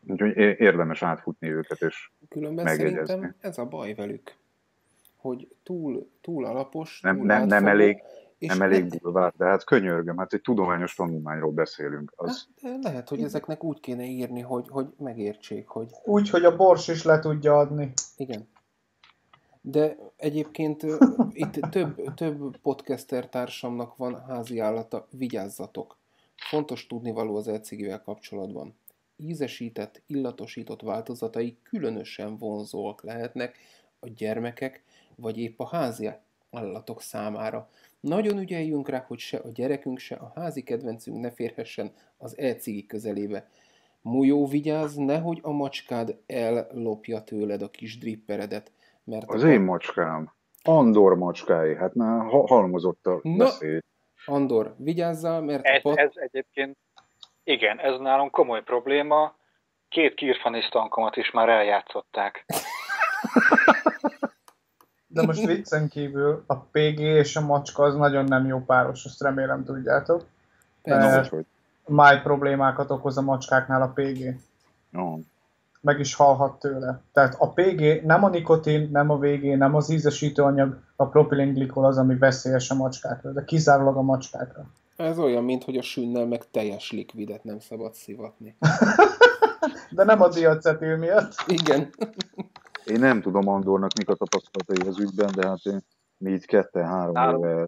úgyhogy érdemes átfutni őket és Különben szerintem ez a baj velük, hogy túl, túl alapos, nem, túl nem, nem elég, és nem elég bulvár, de hát könyörgöm, hát egy tudományos tanulmányról beszélünk. Az... Hát, lehet, hogy ezeknek úgy kéne írni, hogy, hogy megértsék, hogy... Úgy, hogy a bors is le tudja adni. Igen. De egyébként itt több, több podcaster társamnak van házi állata, vigyázzatok. Fontos tudnivaló az elcigivel kapcsolatban. Ízesített, illatosított változatai különösen vonzóak lehetnek a gyermekek, vagy épp a házi állatok számára. Nagyon ügyeljünk rá, hogy se a gyerekünk, se a házi kedvencünk ne férhessen az e-cigi közelébe. Mújó vigyázz, nehogy a macskád ellopja tőled a kis dripperedet. Mert az a... én macskám. Andor macskái, hát már halmozott a Na, Andor, vigyázzál, mert... Ez, pat... ez egyébként Igen, ez nálunk komoly probléma. Két kirfanis tankomat is már eljátszották. De most viccen kívül a PG és a macska az nagyon nem jó páros, azt remélem tudjátok. Mert máj problémákat okoz a macskáknál a PG. No. Meg is halhat tőle. Tehát a PG nem a nikotin, nem a VG, nem az ízesítőanyag, a propilenglikol az, ami veszélyes a macskákra, de kizárólag a macskákra. Ez olyan, mint hogy a sünnel meg teljes likvidet nem szabad szivatni. de nem a diacetil miatt. Igen. Én nem tudom Andornak mik a tapasztalatai az ügyben, de hát én mi így ketten-három éve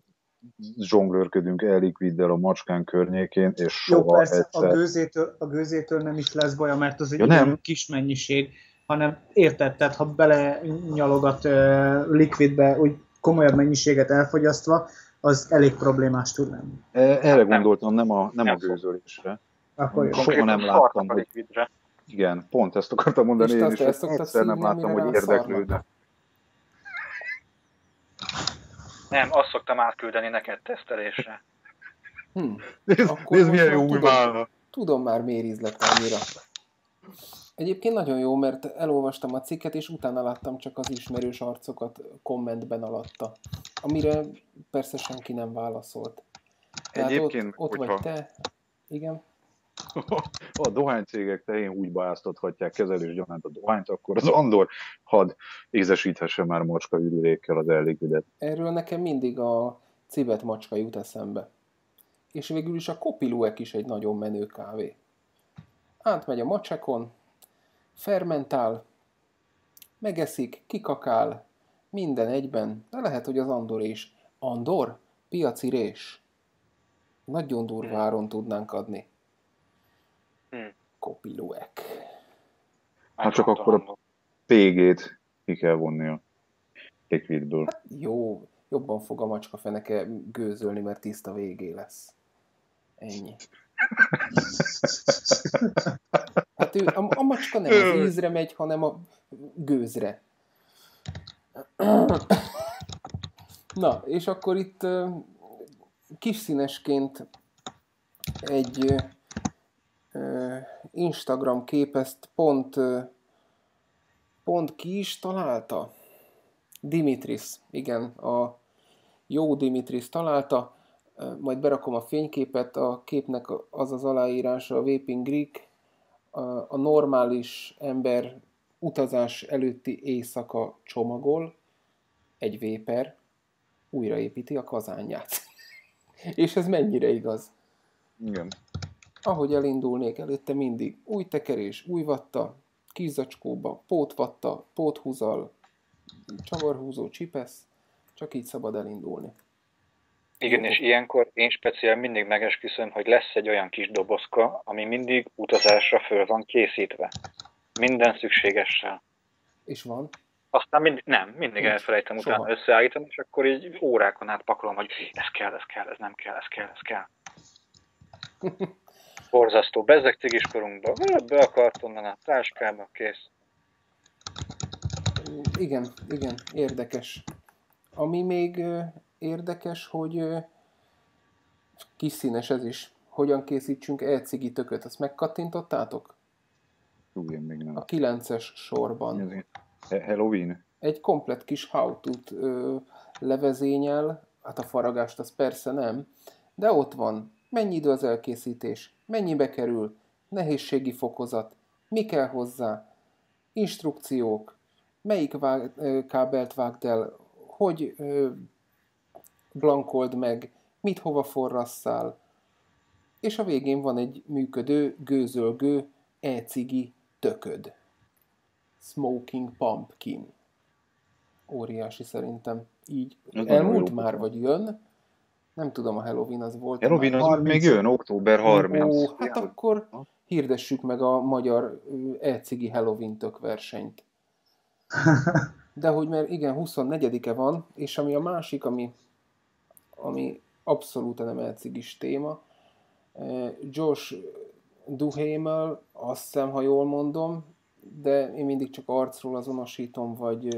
zsonglőrködünk ellikviddel a macskán környékén, és soha Jó, persze, egyszer... a gőzétől, a gőzétől nem is lesz baja, mert az egy Ja, nem. kis mennyiség, hanem érted, tehát ha bele nyalogat uh, likvidbe, úgy komolyabb mennyiséget elfogyasztva, az elég problémás tud lenni. E- Erre gondoltam, nem a, nem a Nem. gőzölésre. Akkor. Soha nem láttam, a hogy likvidre. Igen, pont ezt akartam mondani És én is, szoktad egyszer nem láttam, hogy érdeklődne. Nem, azt szoktam átküldeni neked tesztelésre. Hm. Nézd, Akkor nézd milyen már jó új tudom. málna. Tudom már miért ízlett annyira. Egyébként nagyon jó, mert elolvastam a cikket, és utána láttam csak az ismerős arcokat kommentben alatta. Amire persze senki nem válaszolt. Tehát Egyébként, ott, ott hogyha- vagy te. Igen. A dohánycégek tehén úgy beáztathatják kezelés gyanánt a dohányt, akkor az Andor had ízesíthesse már macska ürülékkel az ellikvidet. Erről nekem mindig a cibet macska jut eszembe. És végül is a kopiluek is egy nagyon menő kávé. Átmegy a macsekon, fermentál, megeszik, kikakál, minden egyben, de lehet, hogy az Andor is. Andor? Piaci rés. Nagyon durva áron tudnánk adni. Hmm. Kopiluek. Hát csak akkor a PG-t ki kell vonni a likvidből. Jó, jobban fog a macska feneke gőzölni, mert tiszta végé lesz. Ennyi. Hát ő, a, a macska nem az ízre megy, hanem a gőzre. Na, és akkor itt kis színesként egy Instagram képezt pont, pont ki is találta? Dimitris, igen, a jó Dimitris találta, majd berakom a fényképet, a képnek az az aláírása, a Vaping Greek, a normális ember utazás előtti éjszaka csomagol, egy véper újraépíti a kazánját. És ez mennyire igaz? Igen. Ahogy elindulnék, előtte mindig új tekerés, új vatta, kis zacskóba, pótvatta, póthúzal, csavarhúzó, csipesz, csak így szabad elindulni. Igen, és ilyenkor én speciál mindig megesküszöm, hogy lesz egy olyan kis dobozka, ami mindig utazásra föl van készítve. Minden szükségessel. És van? Aztán mind, nem, mindig Nincs. elfelejtem Soha. utána összeállítani, és akkor így órákon át pakolom, hogy ez kell, ez kell, ez nem kell, ez kell, ez kell. Borzasztó. Bezzeg cigiskorunkba, be a kartonban, a táskába, kész. Igen, igen, érdekes. Ami még érdekes, hogy kis színes ez is. Hogyan készítsünk e-cigi tököt, azt megkattintottátok? Ú, én még nem. A 9-es sorban. Halloween? Egy komplet kis ö, levezényel, hát a faragást az persze nem, de ott van. Mennyi idő az elkészítés, mennyibe kerül, nehézségi fokozat, mi kell hozzá, instrukciók, melyik vág, kábelt vágd el, hogy ö, blankold meg, mit hova forrasszál, és a végén van egy működő, gőzölgő e-cigi tököd. Smoking Pumpkin. Óriási szerintem. Így elmúlt már, vagy jön. Nem tudom, a Halloween az volt. Halloween az 30. még jön, október 30. Ó, hát akkor hirdessük meg a magyar e-cigi Halloween tök versenyt. De hogy mert igen, 24-e van, és ami a másik, ami, ami abszolút nem elcigis téma, Josh Duhamel, azt hiszem, ha jól mondom, de én mindig csak arcról azonosítom, vagy,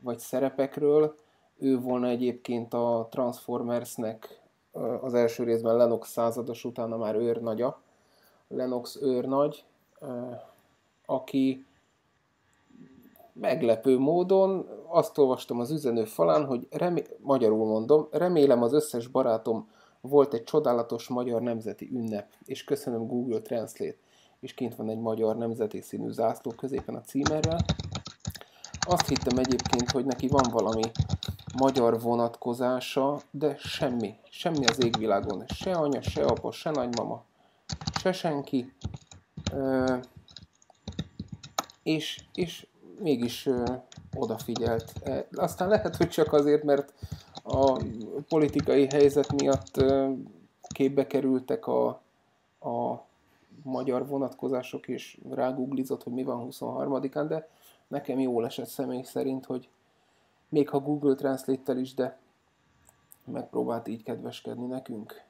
vagy szerepekről. Ő volna egyébként a Transformersnek az első részben Lennox százados, utána már őrnagya. Lennox őrnagy, aki meglepő módon azt olvastam az üzenő falán, hogy remé- magyarul mondom, remélem az összes barátom volt egy csodálatos magyar nemzeti ünnep, és köszönöm Google Translate, és kint van egy magyar nemzeti színű zászló középen a címerrel. Azt hittem egyébként, hogy neki van valami magyar vonatkozása, de semmi, semmi az égvilágon, se anya, se apa, se nagymama, se senki. Ö, és, és mégis ö, odafigyelt. E, aztán lehet, hogy csak azért, mert a politikai helyzet miatt ö, képbe kerültek a, a magyar vonatkozások, és ráguglizott, hogy mi van 23-án, de nekem jól esett személy szerint, hogy még ha Google Translate-tel is, de megpróbált így kedveskedni nekünk.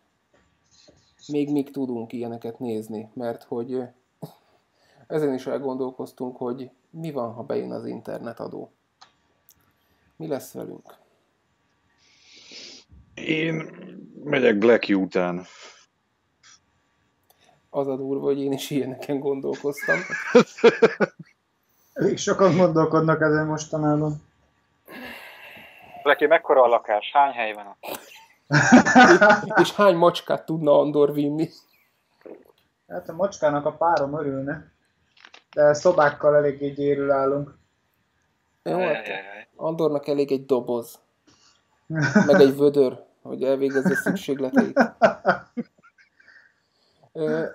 Még még tudunk ilyeneket nézni, mert hogy ezen is elgondolkoztunk, hogy mi van, ha bejön az internetadó. Mi lesz velünk? Én megyek Black után. Az a durva, hogy én is ilyeneken gondolkoztam. Elég sokan gondolkodnak ezen mostanában. Blacky, mekkora a lakás? Hány hely van ott? És hány macskát tudna Andor vinni? Hát a macskának a párom örülne de szobákkal eléggé gyérül állunk. Jó, hát Andornak elég egy doboz. Meg egy vödör, hogy elvégezze szükségleteit.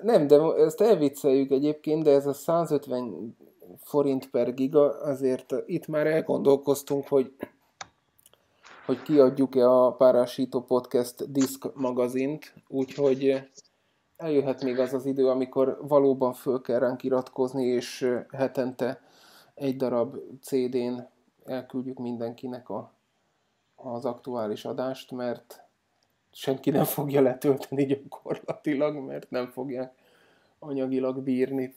Nem, de ezt elvicceljük egyébként, de ez a 150 forint per giga, azért itt már elgondolkoztunk, hogy hogy kiadjuk-e a Párásító Podcast disk magazint, úgyhogy eljöhet még az az idő, amikor valóban föl kell ránk iratkozni, és hetente egy darab CD-n elküldjük mindenkinek a, az aktuális adást, mert senki nem fogja letölteni gyakorlatilag, mert nem fogják anyagilag bírni.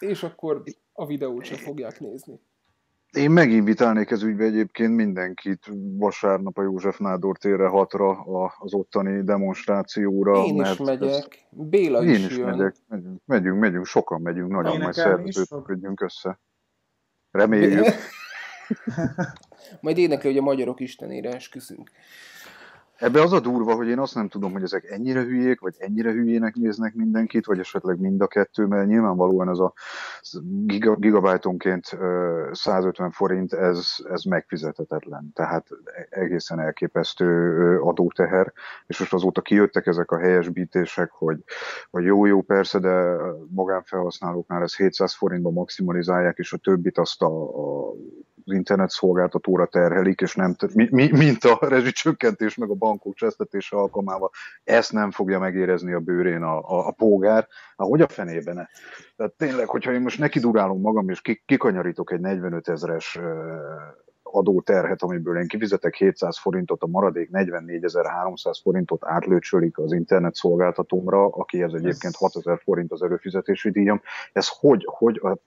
És akkor a videót sem fogják nézni. Én meginvitálnék ez ügybe egyébként mindenkit vasárnap a József Nádor térre hatra az ottani demonstrációra. Én mert is megyek, ez... Béla Én is, is jön. megyek, megyünk, megyünk, megyünk, sokan megyünk, nagyon majd szerveződjünk össze. Reméljük. majd énekel, hogy a magyarok istenére esküszünk. Ebbe az a durva, hogy én azt nem tudom, hogy ezek ennyire hülyék, vagy ennyire hülyének néznek mindenkit, vagy esetleg mind a kettő, mert nyilvánvalóan ez a giga, gigabájtonként 150 forint, ez, ez megfizethetetlen. Tehát egészen elképesztő adóteher, és most azóta kijöttek ezek a helyesbítések, hogy, hogy jó, jó, persze, de magánfelhasználóknál ez 700 forintba maximalizálják, és a többit azt a, a az internet szolgáltatóra terhelik, és nem, mi, mi, mint a rezsicsökkentés meg a bankok csesztetése alkalmával, ezt nem fogja megérezni a bőrén a, a, a pógár, ahogy a fenében -e. Tehát tényleg, hogyha én most neki durálom magam, és kikanyarítok egy 45 ezeres adóterhet, amiből én kifizetek 700 forintot, a maradék 44.300 forintot átlőcsölik az internet szolgáltatómra, akihez egyébként 6000 forint az előfizetési díjam. Ez hogy, hogy a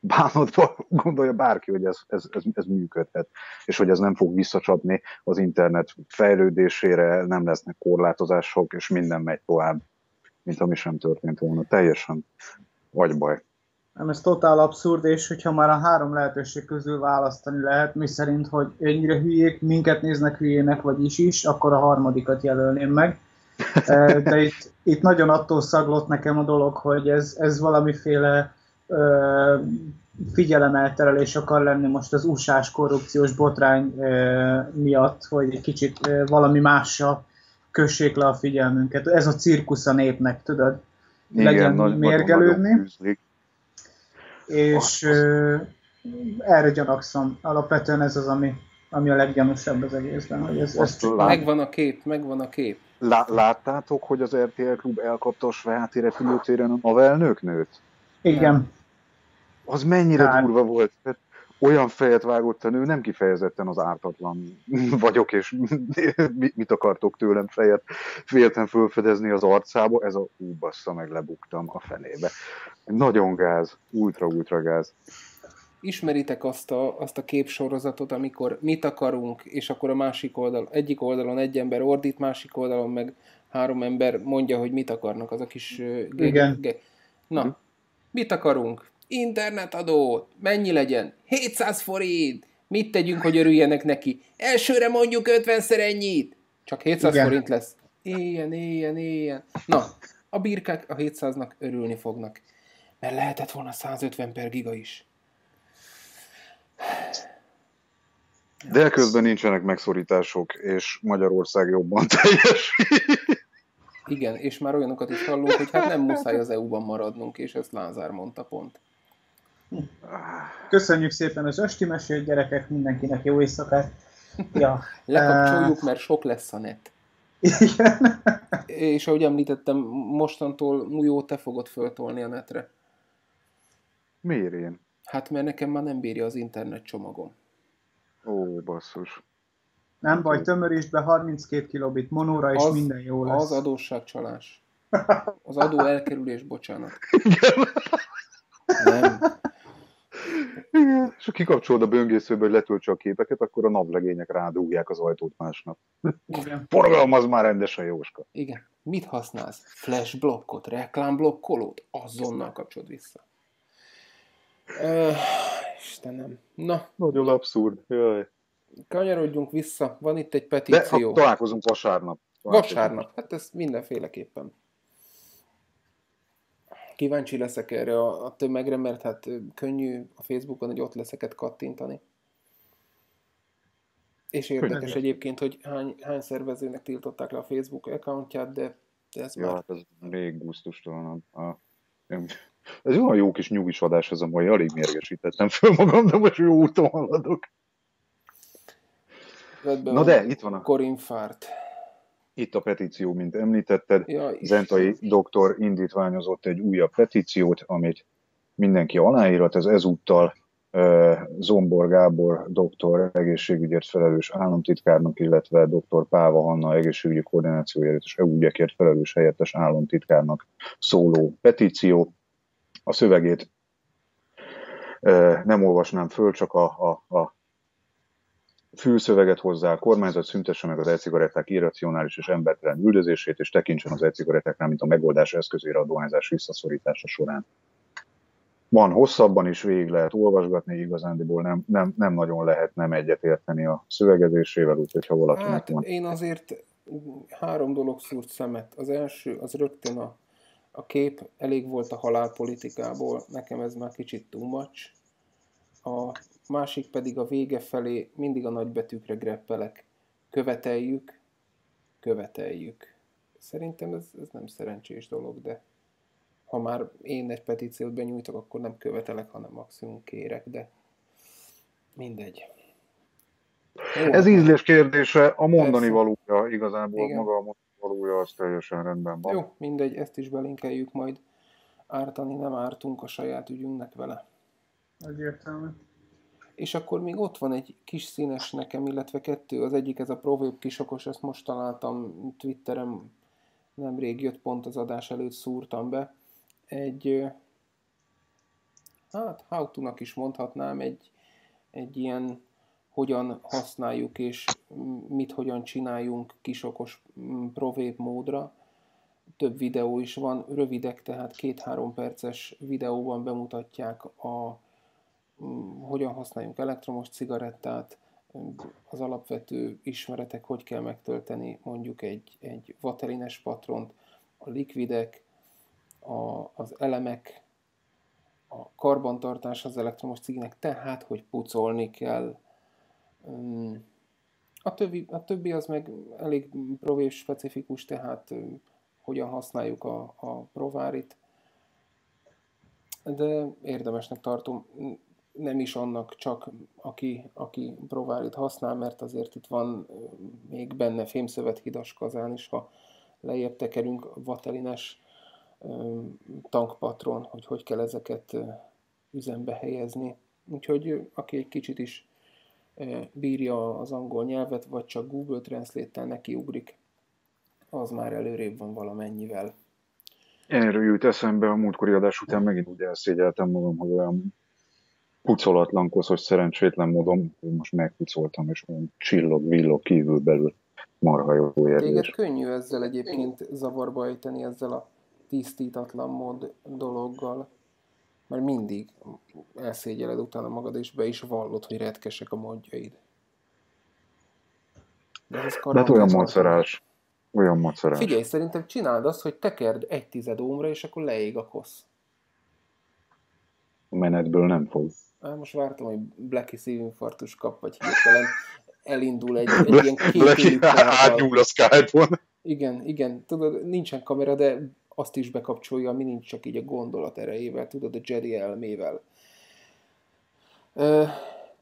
bánatba gondolja bárki, hogy ez, ez, ez, ez működhet, és hogy ez nem fog visszacsapni az internet fejlődésére, nem lesznek korlátozások, és minden megy tovább, mint ami sem történt volna. Teljesen vagy baj. Nem, ez totál abszurd, és hogyha már a három lehetőség közül választani lehet, mi szerint, hogy ennyire hülyék, minket néznek hülyének, vagy is is, akkor a harmadikat jelölném meg. De itt, itt nagyon attól szaglott nekem a dolog, hogy ez, ez valamiféle figyelemelterelés akar lenni most az USA-s korrupciós botrány miatt, hogy egy kicsit valami mással kössék le a figyelmünket. Ez a cirkusz a népnek, tudod? Igen, Legyen nagy, mérgelődni. és ö, erre gyanakszom. Alapvetően ez az, ami, ami a leggyanúsabb az egészben. Hogy ez, ez csak... Megvan a kép, megvan a kép. Lá, láttátok, hogy az RTL Klub elkapta a Sváti repülőtéren a velnőknőt? Igen az mennyire hát. durva volt. Tehát olyan fejet vágott a nő, nem kifejezetten az ártatlan vagyok, és mit akartok tőlem fejet féltem fölfedezni az arcába, ez a ú, bassza, meg lebuktam a fenébe. Nagyon gáz, ultra-ultra gáz. Ismeritek azt a, azt a képsorozatot, amikor mit akarunk, és akkor a másik oldal, egyik oldalon egy ember ordít, másik oldalon meg három ember mondja, hogy mit akarnak, az a kis... Igen. Ge- Na, mit akarunk? Internetadó, mennyi legyen? 700 forint! Mit tegyünk, hogy örüljenek neki? Elsőre mondjuk 50-szer ennyit! Csak 700 Igen. forint lesz. Éljen, éljen, éljen. Na, a birkák a 700-nak örülni fognak. Mert lehetett volna 150 per giga is. De közben nincsenek megszorítások, és Magyarország jobban teljesít. Igen, és már olyanokat is hallunk, hogy hát nem muszáj az EU-ban maradnunk, és ezt Lázár mondta pont. Köszönjük szépen az östi mesét, gyerekek, mindenkinek jó éjszakát. Ja. Lekapcsoljuk, mert sok lesz a net. Igen. És ahogy említettem, mostantól jó te fogod föltolni a netre. Miért én? Hát mert nekem már nem bírja az internet csomagom. Ó, basszus. Nem baj, tömörítsd be 32 kilobit monóra, és az, minden jó lesz. Az adósságcsalás. Az adó elkerülés, bocsánat. Igen. Nem. Igen. És ha kikapcsolod a böngészőbe, hogy letöltse a képeket, akkor a naplegények rádúgják az ajtót másnap. Igen. Forgalmaz már rendesen, Jóska. Igen. Mit használsz? Flash blokkot, reklámblokkolót? Azonnal kapcsolod vissza. Uh, Istenem. Na. Nagyon abszurd. Jaj. Kanyarodjunk vissza. Van itt egy petíció. De találkozunk vasárnap. Vasárnap. Hát ez mindenféleképpen. Kíváncsi leszek erre a, a tömegre, mert hát könnyű a Facebookon, hogy ott leszeket kattintani. És érdekes Könnyen. egyébként, hogy hány, hány szervezőnek tiltották le a Facebook accountját, de, de ez ja, már... hát ez rég gusztustalan. A, a, ez olyan jó kis nyugis adás ez a mai, alig mérgesítettem föl magam, de most jó úton haladok. Na de, itt van a... Korinfárt. Itt a petíció, mint említetted. Ja, Zentai doktor indítványozott egy újabb petíciót, amit mindenki aláírat, ez ezúttal Zombor Gábor doktor egészségügyért felelős államtitkárnak, illetve dr. Páva Hanna egészségügyi koordinációért és EU ügyekért felelős helyettes államtitkárnak szóló petíció. A szövegét nem olvasnám föl, csak a, a, a fülszöveget hozzá, a kormányzat szüntesse meg az e-cigaretták irracionális és embertelen üldözését, és tekintsen az e-cigarettáknál, mint a megoldás eszközére a dohányzás visszaszorítása során. Van hosszabban is végig lehet olvasgatni, igazándiból nem, nem, nem nagyon lehet nem egyetérteni a szövegezésével, úgyhogy ha valakinek hát, van. Én azért három dolog szúrt szemet. Az első, az rögtön a, a kép, elég volt a halálpolitikából, nekem ez már kicsit too much. A másik pedig a vége felé mindig a nagybetűkre greppelek. Követeljük, követeljük. Szerintem ez, ez nem szerencsés dolog, de ha már én egy petíciót benyújtok, akkor nem követelek, hanem maximum kérek, de mindegy. Jó, ez ízlés kérdése, a mondani persze. valója igazából, Igen. maga a mondani valója az teljesen rendben van. Jó, mindegy, ezt is belinkeljük majd. Ártani nem ártunk a saját ügyünknek vele. Egyértelmű. És akkor még ott van egy kis színes nekem, illetve kettő. Az egyik ez a ProVape kisokos, ezt most találtam Twitteren, nemrég jött pont az adás előtt szúrtam be. Egy, hát to is mondhatnám, egy, egy ilyen hogyan használjuk és mit hogyan csináljunk kisokos ProVape módra. Több videó is van, rövidek, tehát két-három perces videóban bemutatják a hogyan használjunk elektromos cigarettát, az alapvető ismeretek, hogy kell megtölteni mondjuk egy, egy vaterines patront, a likvidek, a, az elemek, a karbantartás az elektromos cignek, tehát, hogy pucolni kell. A többi, a többi az meg elég provés specifikus, tehát hogyan használjuk a, a provárit, de érdemesnek tartom nem is annak csak, aki, aki provárit használ, mert azért itt van még benne fémszövet hidas kazán is, ha lejjebb tekerünk vatelines tankpatron, hogy hogy kell ezeket üzembe helyezni. Úgyhogy aki egy kicsit is bírja az angol nyelvet, vagy csak Google Translate-tel nekiugrik, az már előrébb van valamennyivel. Erről jut eszembe a múltkori adás után megint úgy elszégyeltem magam, hogy olyan pucolatlan, koszos, szerencsétlen módon most megpucoltam, és olyan csillog, villog kívül belül. marha jó érzés. Téged könnyű ezzel egyébként zavarba ejteni ezzel a tisztítatlan mód dologgal. Mert mindig elszégyeled utána magad, és be is vallod, hogy retkesek a modjaid. De ez hát olyan macerás. Olyan macerás. Figyelj, szerintem csináld azt, hogy tekerd egy tized ómra, és akkor leég a kosz. A menetből nem fog. Most vártam, hogy Blacky szívinfarktus kap, vagy hirtelen elindul egy, egy ilyen két Átnyúl a Skype-on. Igen, igen. Tudod, nincsen kamera, de azt is bekapcsolja, ami nincs csak így a gondolat erejével, tudod, a Jedi elmével.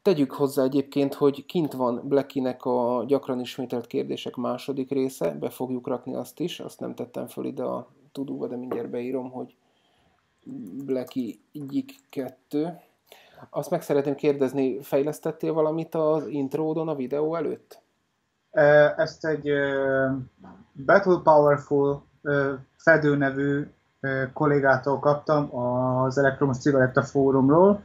Tegyük hozzá egyébként, hogy kint van Blackinek a gyakran ismételt kérdések második része, be fogjuk rakni azt is, azt nem tettem föl ide a tudóba, de mindjárt beírom, hogy Blacky egyik kettő. Azt meg szeretném kérdezni, fejlesztettél valamit az intródon a videó előtt? Ezt egy Battle Powerful Fedő nevű kollégától kaptam az Elektromos Cigaretta fórumról,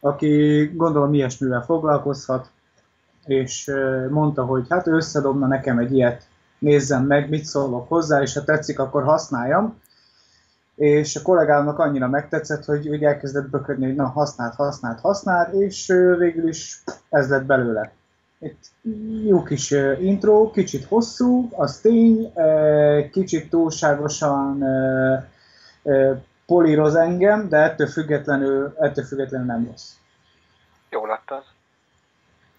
aki gondolom ilyesmivel foglalkozhat, és mondta, hogy hát ő összedobna nekem egy ilyet, nézzem meg, mit szólok hozzá, és ha tetszik, akkor használjam. És a kollégámnak annyira megtetszett, hogy úgy elkezdett böködni, hogy na, használt, használt, használt, és végül is ez lett belőle. Egy jó kis intro, kicsit hosszú, az tény, kicsit túlságosan políroz engem, de ettől függetlenül, ettől függetlenül nem rossz. Jó lett az.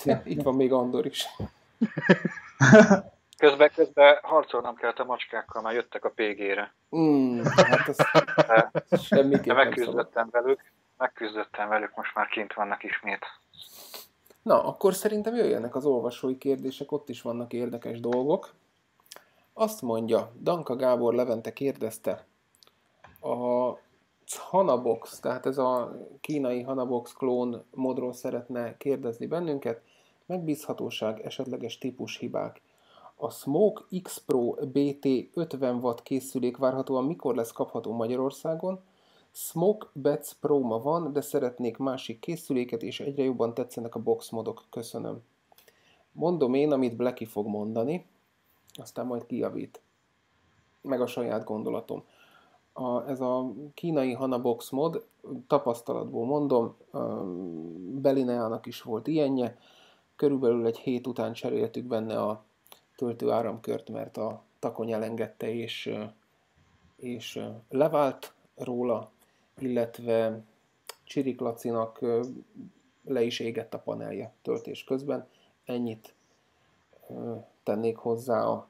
Ja, itt van még Andor is. Közben, közben harcolnom kellett a macskákkal, már jöttek a PG-re. Mm, hát ez semmiképp megküzdöttem velük, megküzdöttem velük, most már kint vannak ismét. Na, akkor szerintem jöjjenek az olvasói kérdések, ott is vannak érdekes dolgok. Azt mondja, Danka Gábor Levente kérdezte, a Hanabox, tehát ez a kínai Hanabox klón modról szeretne kérdezni bennünket, megbízhatóság, esetleges típushibák. A Smoke X Pro BT 50 watt készülék várhatóan mikor lesz kapható Magyarországon? Smoke Bets Pro ma van, de szeretnék másik készüléket, és egyre jobban tetszenek a box modok. Köszönöm. Mondom én, amit Blacky fog mondani, aztán majd kijavít. Meg a saját gondolatom. A, ez a kínai Hanabox mod, tapasztalatból mondom, Belineának is volt ilyenje, körülbelül egy hét után cseréltük benne a töltő áramkört, mert a takony elengedte és, és levált róla, illetve Csirik Lacinak le is égett a panelje töltés közben. Ennyit tennék hozzá a,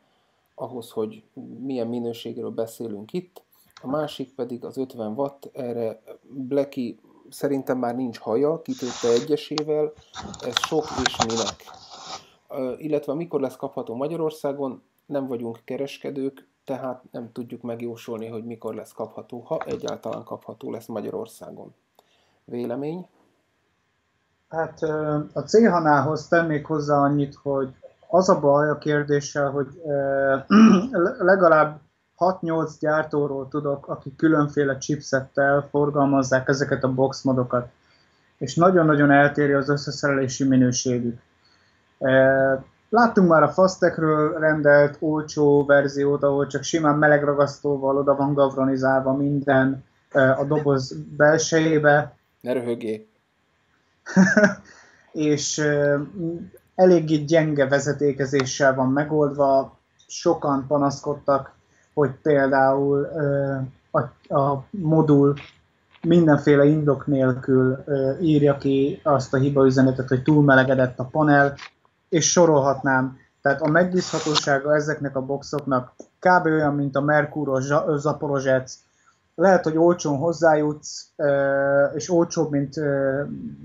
ahhoz, hogy milyen minőségről beszélünk itt. A másik pedig az 50 watt, erre Blacky szerintem már nincs haja, kitőtte egyesével, ez sok és minek. Illetve mikor lesz kapható Magyarországon, nem vagyunk kereskedők, tehát nem tudjuk megjósolni, hogy mikor lesz kapható, ha egyáltalán kapható lesz Magyarországon. Vélemény? Hát a CH-nához tennék hozzá annyit, hogy az a baj a kérdéssel, hogy legalább 6-8 gyártóról tudok, akik különféle chipsettel forgalmazzák ezeket a box modokat, és nagyon-nagyon eltérő az összeszerelési minőségük. Láttunk már a Fastekről rendelt olcsó verziót, ahol csak simán melegragasztóval oda van gavronizálva minden a doboz belsejébe. Ne röhögé. és eléggé gyenge vezetékezéssel van megoldva. Sokan panaszkodtak, hogy például a, a modul mindenféle indok nélkül írja ki azt a hibaüzenetet, hogy túlmelegedett a panel, és sorolhatnám. Tehát a megbízhatósága ezeknek a boxoknak kb. olyan, mint a Mercuros Zaporozsec. Lehet, hogy olcsón hozzájutsz, és olcsóbb, mint,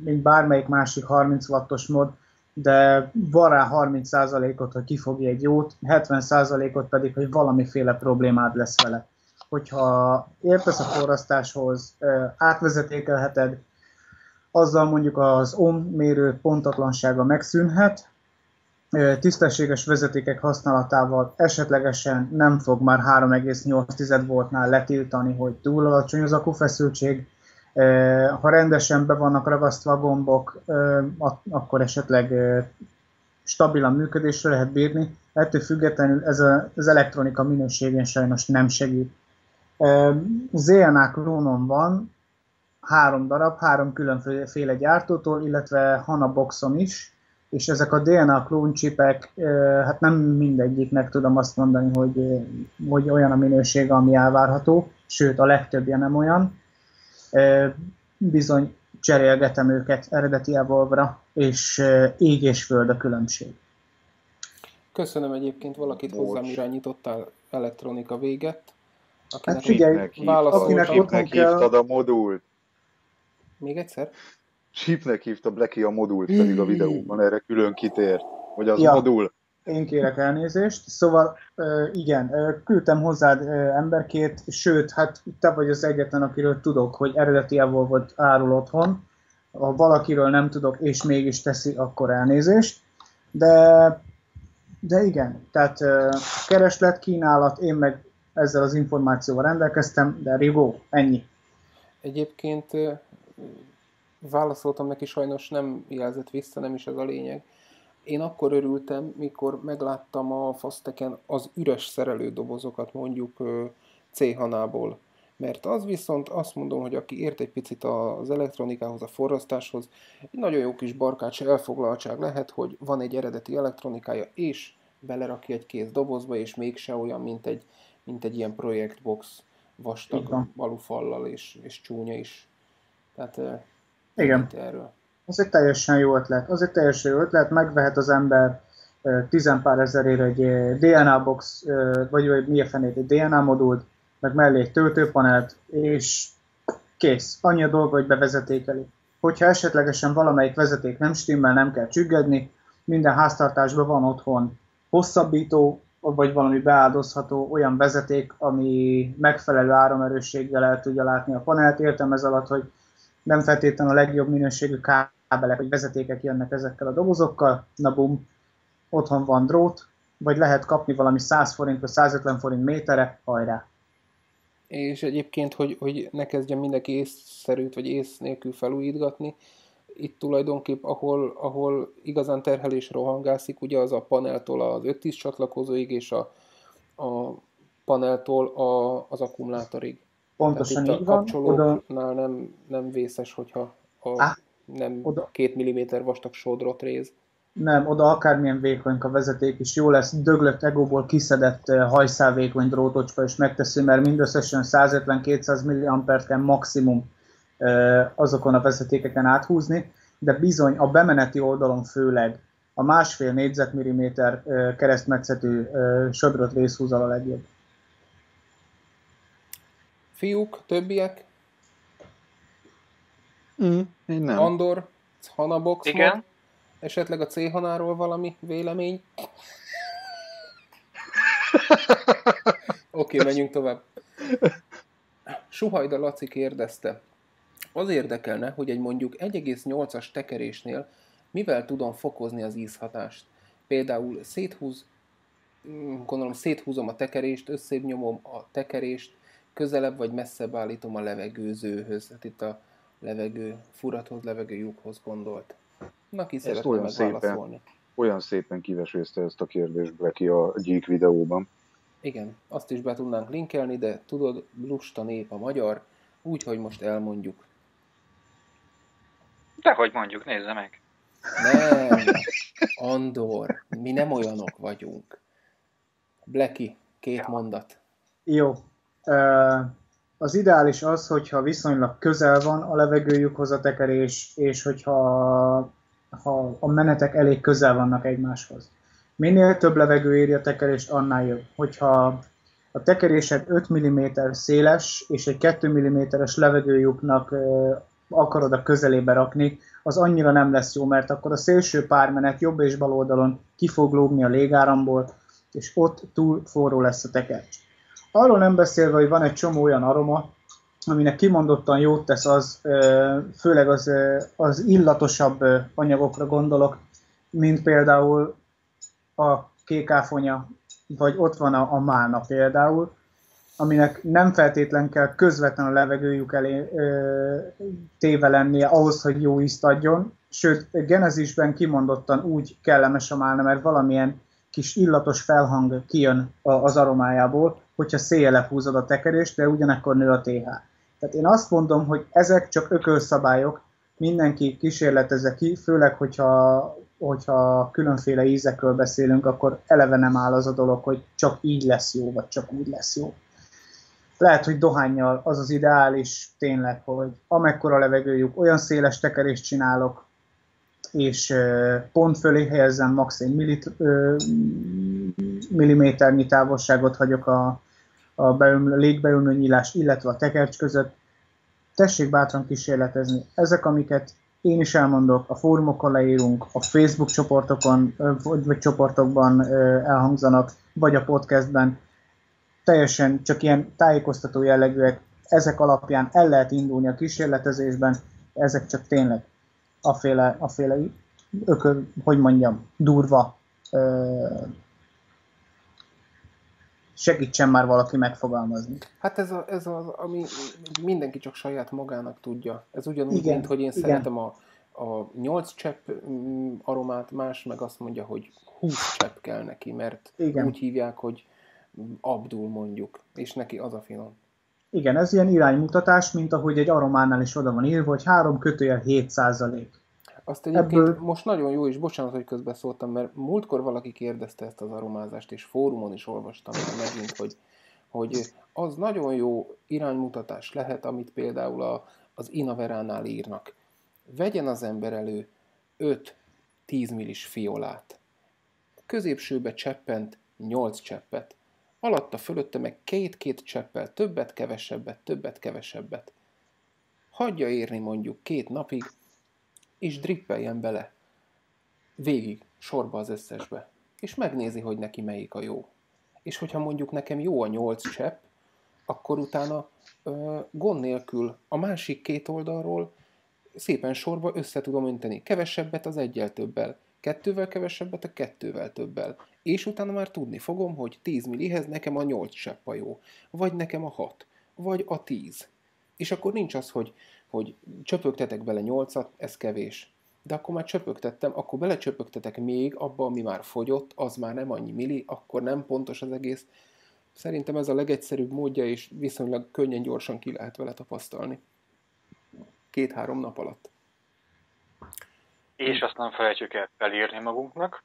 mint bármelyik másik 30 wattos mod, de van rá 30%-ot, hogy kifogja egy jót, 70%-ot pedig, hogy valamiféle problémád lesz vele. Hogyha értesz a forrasztáshoz, átvezetékelheted, azzal mondjuk az ohm mérő pontatlansága megszűnhet, tisztességes vezetékek használatával esetlegesen nem fog már 3,8 voltnál letiltani, hogy túl alacsony az akufeszültség. Ha rendesen be vannak ragasztva a gombok, akkor esetleg stabilan működésre lehet bírni, ettől függetlenül ez az elektronika minőségén sajnos nem segít. ZNA klónom van, három darab, három különféle gyártótól, illetve HANA boxom is, és ezek a DNA klóncsipek, hát nem mindegyiknek tudom azt mondani, hogy, hogy olyan a minőség, ami elvárható, sőt a legtöbbje nem olyan. Bizony cserélgetem őket eredeti evolve és ég és föld a különbség. Köszönöm egyébként, valakit Most. hozzám irányítottál elektronika véget. Akinek hát figyelj, akinek otthon kell... a modult. Még egyszer? Chipnek hívta Blacky a modult, pedig a videóban erre külön kitér, hogy az ja, modul. Én kérek elnézést. Szóval igen, küldtem hozzád emberkét, sőt, hát te vagy az egyetlen, akiről tudok, hogy eredeti volt árul otthon. Ha valakiről nem tudok, és mégis teszi, akkor elnézést. De, de igen, tehát kereslet, kínálat, én meg ezzel az információval rendelkeztem, de rigó, ennyi. Egyébként válaszoltam neki, sajnos nem jelzett vissza, nem is ez a lényeg. Én akkor örültem, mikor megláttam a faszteken az üres szerelődobozokat mondjuk C-hanából. Mert az viszont azt mondom, hogy aki ért egy picit az elektronikához, a forrasztáshoz, egy nagyon jó kis barkács elfoglaltság lehet, hogy van egy eredeti elektronikája, és belerakja egy kész dobozba, és mégse olyan, mint egy, mint egy ilyen projektbox vastag alufallal és, és csúnya is. Tehát igen. Erről. Ez egy teljesen jó ötlet. Az egy teljesen jó ötlet, megvehet az ember tizenpár ezerért egy DNA box, vagy mi a fenét, egy DNA modult, meg mellé egy töltőpanelt, és kész. Annyi a dolga, hogy bevezetékeli. Hogyha esetlegesen valamelyik vezeték nem stimmel, nem kell csüggedni, minden háztartásban van otthon hosszabbító, vagy valami beáldozható olyan vezeték, ami megfelelő áramerősséggel el tudja látni a panelt. Értem ez alatt, hogy nem feltétlenül a legjobb minőségű kábelek vagy vezetékek jönnek ezekkel a dobozokkal, na bum, otthon van drót, vagy lehet kapni valami 100 forint vagy 150 forint méterre, hajrá. És egyébként, hogy, hogy ne kezdjen mindenki észszerűt vagy ész nélkül felújítgatni, itt tulajdonképp, ahol, ahol igazán terhelés rohangászik, ugye az a paneltól az 5-10 csatlakozóig, és a, a paneltól a, az akkumulátorig. Pontosan így van. Oda... nem, nem vészes, hogyha a ah, nem oda... két milliméter vastag sodrot réz. Nem, oda akármilyen vékony a vezeték is jó lesz, döglött egóból kiszedett hajszálvékony drótocska is megteszi, mert mindösszesen 150-200 mA kell maximum azokon a vezetékeken áthúzni, de bizony a bemeneti oldalon főleg a másfél négyzetmilliméter keresztmetszetű sodrot részhúzal a legjobb. Fiúk, többiek? Mm, én nem. Andor, Hanabox Igen. Mod, esetleg a C-hanáról valami vélemény? Oké, okay, menjünk tovább. Suhajda Laci kérdezte, az érdekelne, hogy egy mondjuk 1,8-as tekerésnél mivel tudom fokozni az ízhatást. Például széthúz, mm, gondolom széthúzom a tekerést, összébb nyomom a tekerést, közelebb vagy messzebb állítom a levegőzőhöz. Hát itt a levegő furathoz, levegő lyukhoz gondolt. Na, ki szeretne olyan szépen, olyan szépen kivesézte ezt a kérdést Blacky a Gyík videóban. Igen, azt is be tudnánk linkelni, de tudod, lusta nép a magyar, úgyhogy most elmondjuk. De hogy mondjuk, nézze meg. Nem, Andor, mi nem olyanok vagyunk. Blacky, két ja. mondat. Jó, az ideális az, hogyha viszonylag közel van a levegőjükhoz a tekerés, és hogyha ha a menetek elég közel vannak egymáshoz. Minél több levegő éri a tekerést, annál jobb. Hogyha a tekerésed 5 mm széles, és egy 2 mm-es levegőjuknak akarod a közelébe rakni, az annyira nem lesz jó, mert akkor a szélső pármenet jobb és bal oldalon ki fog lógni a légáramból, és ott túl forró lesz a tekercs. Arról nem beszélve, hogy van egy csomó olyan aroma, aminek kimondottan jót tesz az, főleg az, az illatosabb anyagokra gondolok, mint például a kékáfonya, vagy ott van a, a málna például, aminek nem feltétlen kell közvetlen a levegőjük elé ö, téve lennie ahhoz, hogy jó ízt adjon, sőt, Genesisben kimondottan úgy kellemes a málna, mert valamilyen kis illatos felhang kijön az aromájából, hogyha széjjel húzod a tekerést, de ugyanekkor nő a TH. Tehát én azt mondom, hogy ezek csak ökölszabályok, mindenki kísérletezze ki, főleg, hogyha, hogyha különféle ízekről beszélünk, akkor eleve nem áll az a dolog, hogy csak így lesz jó, vagy csak úgy lesz jó. Lehet, hogy dohányjal az az ideális tényleg, hogy amekkora levegőjük, olyan széles tekerést csinálok, és pont fölé helyezzem max. egy millit, milliméternyi távolságot hagyok a, a beömlő, légbeömlő nyílás, illetve a tekercs között. Tessék bátran kísérletezni. Ezek, amiket én is elmondok, a fórumokon leírunk, a Facebook csoportokon, vagy, csoportokban elhangzanak, vagy a podcastben, teljesen csak ilyen tájékoztató jellegűek, ezek alapján el lehet indulni a kísérletezésben, ezek csak tényleg aféle, aféle ökö, hogy mondjam, durva segítsen már valaki megfogalmazni. Hát ez, a, ez az, ami mindenki csak saját magának tudja. Ez ugyanúgy, igen, mint hogy én igen. szeretem a, a 8 csepp mm, aromát, más meg azt mondja, hogy 20 csepp kell neki, mert igen. úgy hívják, hogy Abdul mondjuk, és neki az a finom. Igen, ez ilyen iránymutatás, mint ahogy egy arománál is oda van írva, hogy 3 kötőjel 7 százalék. Azt egyébként Ebből... most nagyon jó, és bocsánat, hogy közbeszóltam, mert múltkor valaki kérdezte ezt az aromázást, és fórumon is olvastam megint, hogy, hogy az nagyon jó iránymutatás lehet, amit például a, az Inaveránál írnak. Vegyen az ember elő 5-10 millis fiolát. Középsőbe cseppent 8 cseppet. Alatta fölötte meg két-két cseppel, többet, kevesebbet, többet, kevesebbet. Hagyja érni mondjuk két napig, és drippeljen bele. Végig, sorba az összesbe. És megnézi, hogy neki melyik a jó. És hogyha mondjuk nekem jó a nyolc csepp, akkor utána ö, gond nélkül a másik két oldalról szépen sorba össze tudom önteni. Kevesebbet az egyel többel, kettővel kevesebbet a kettővel többel. És utána már tudni fogom, hogy 10 millihez nekem a 8 csepp a jó, vagy nekem a 6, vagy a 10. És akkor nincs az, hogy hogy csöpögtetek bele nyolcat, ez kevés. De akkor már csöpögtettem, akkor belecsöpögtetek még abba, ami már fogyott, az már nem annyi milli, akkor nem pontos az egész. Szerintem ez a legegyszerűbb módja, és viszonylag könnyen, gyorsan ki lehet vele tapasztalni. Két-három nap alatt. És azt nem felejtjük el felírni magunknak.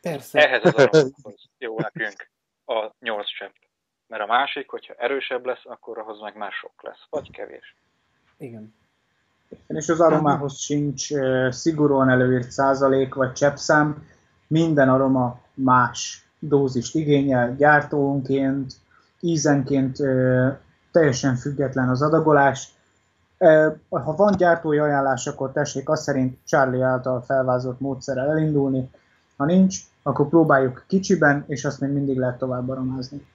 Persze. Ehhez az aromhoz jó nekünk a nyolc csepp. Mert a másik, hogyha erősebb lesz, akkor ahhoz meg már sok lesz, vagy kevés. Igen. És az aromához sincs uh, szigorúan előírt százalék vagy cseppszám, minden aroma más dózist igényel, gyártónként, ízenként teljesen független az adagolás. Ha van gyártói ajánlás, akkor tessék azt szerint Charlie által felvázolt módszerrel elindulni. Ha nincs, akkor próbáljuk kicsiben, és azt még mindig lehet tovább aromázni.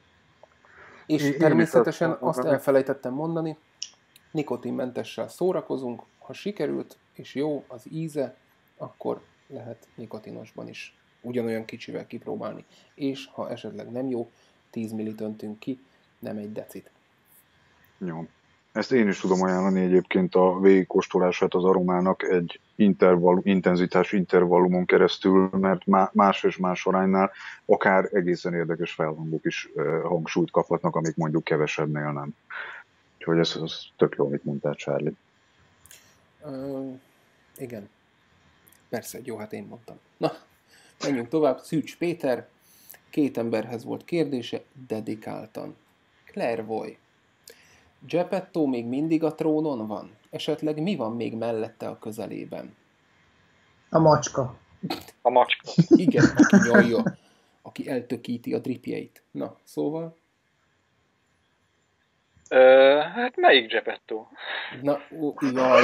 És természetesen azt elfelejtettem mondani, nikotinmentessel szórakozunk, ha sikerült és jó az íze, akkor lehet nikotinosban is ugyanolyan kicsivel kipróbálni. És ha esetleg nem jó, 10 millit öntünk ki, nem egy decit. Jó. Ezt én is tudom ajánlani egyébként a végigkóstolását az aromának egy intervall, intenzitás intervallumon keresztül, mert más és más aránynál akár egészen érdekes felhangok is hangsúlyt kaphatnak, amik mondjuk kevesebbnél nem. Úgyhogy ez, ez tök jó, amit mondtál, Charlie. Uh, igen. Persze, jó, hát én mondtam. Na, menjünk tovább. Szűcs Péter, két emberhez volt kérdése, dedikáltan. Clairvoy. Geppetto még mindig a trónon van? Esetleg mi van még mellette a közelében? A macska. A macska. Igen, aki nyalja, aki eltökíti a dripjeit. Na, szóval? Ö, hát melyik Geppetto? Na, ó, jaj,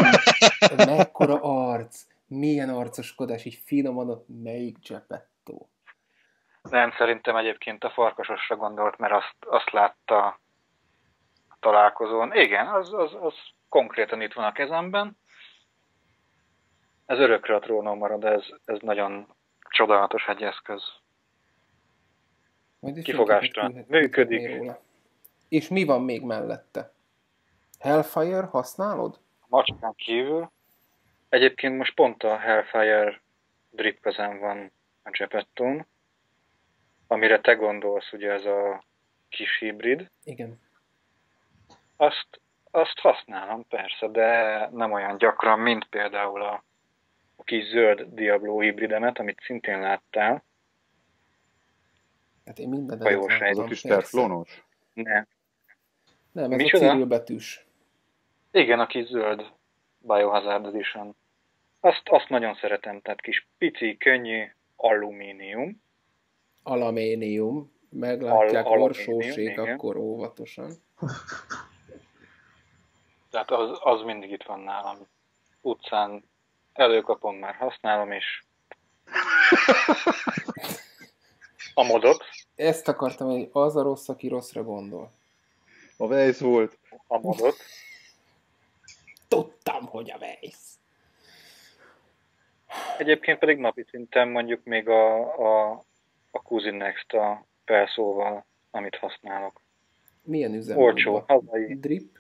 mekkora arc, milyen arcoskodás, így finoman ott, melyik Geppetto? Nem, szerintem egyébként a farkasosra gondolt, mert azt, azt látta a találkozón. Igen, az, az, az konkrétan itt van a kezemben. Ez örökre a trónon marad, ez, ez nagyon csodálatos egy eszköz. Kifogástalan. Működik. Róla. És mi van még mellette? Hellfire használod? A macskán kívül Egyébként most pont a Hellfire drip van a Geppetton, amire te gondolsz, ugye ez a kis hibrid. Igen. Azt, azt használom persze, de nem olyan gyakran, mint például a, a kis zöld Diablo hibridemet, amit szintén láttál. Hát én minden Hajós a kis teflonos? Nem. Nem, ez Micsoda? a betűs. Igen, a kis zöld Biohazard Edition. Azt, azt nagyon szeretem, tehát kis pici, könnyű alumínium. Alumínium. Meglátják Al- orsósék, akkor óvatosan. Tehát az, az mindig itt van nálam. Utcán előkapom, már használom, és a modot. Ezt akartam, hogy az a rossz, aki rosszra gondol. A Weiss volt. A modot. Tudtam, hogy a Weiss. Egyébként pedig napi szinten mondjuk még a, a, a Cousin Next a felszóval, amit használok. Milyen üzem? Olcsó, hazai. Drip?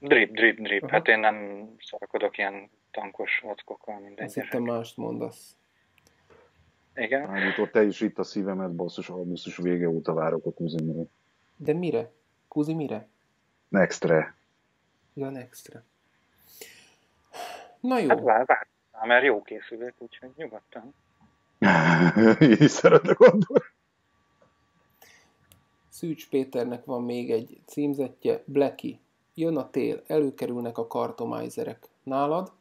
Drip, drip, drip. Aha. Hát én nem szarakodok ilyen tankos vackokkal minden. Azt hittem mást mondasz. Igen. Állító, te is itt a szívemet, basszus, augusztus vége óta várok a kuzinre. De mire? Kuzi mire? Nextre. Ja, Nextre. Na jó. Hát vár, vár, mert jó készülök, úgyhogy nyugodtan. Én is szeretek gondolni. Szűcs Péternek van még egy címzetje, Blacky. Jön a tél, előkerülnek a kartomizerek. Nálad?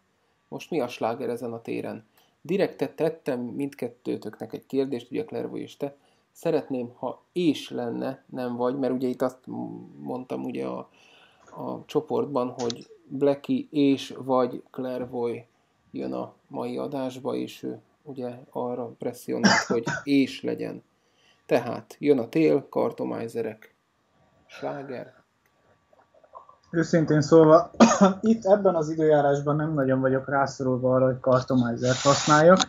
Most mi a sláger ezen a téren? Direkte tettem mindkettőtöknek egy kérdést, ugye Clairvoy és te. Szeretném, ha és lenne, nem vagy, mert ugye itt azt mondtam ugye a, a csoportban, hogy Blacky és vagy Clairvoy jön a mai adásba, és ő ugye arra presszionált, hogy és legyen. Tehát jön a tél, kartomizerek, sláger. Őszintén szólva, itt ebben az időjárásban nem nagyon vagyok rászorulva arra, hogy kartomizert használjak,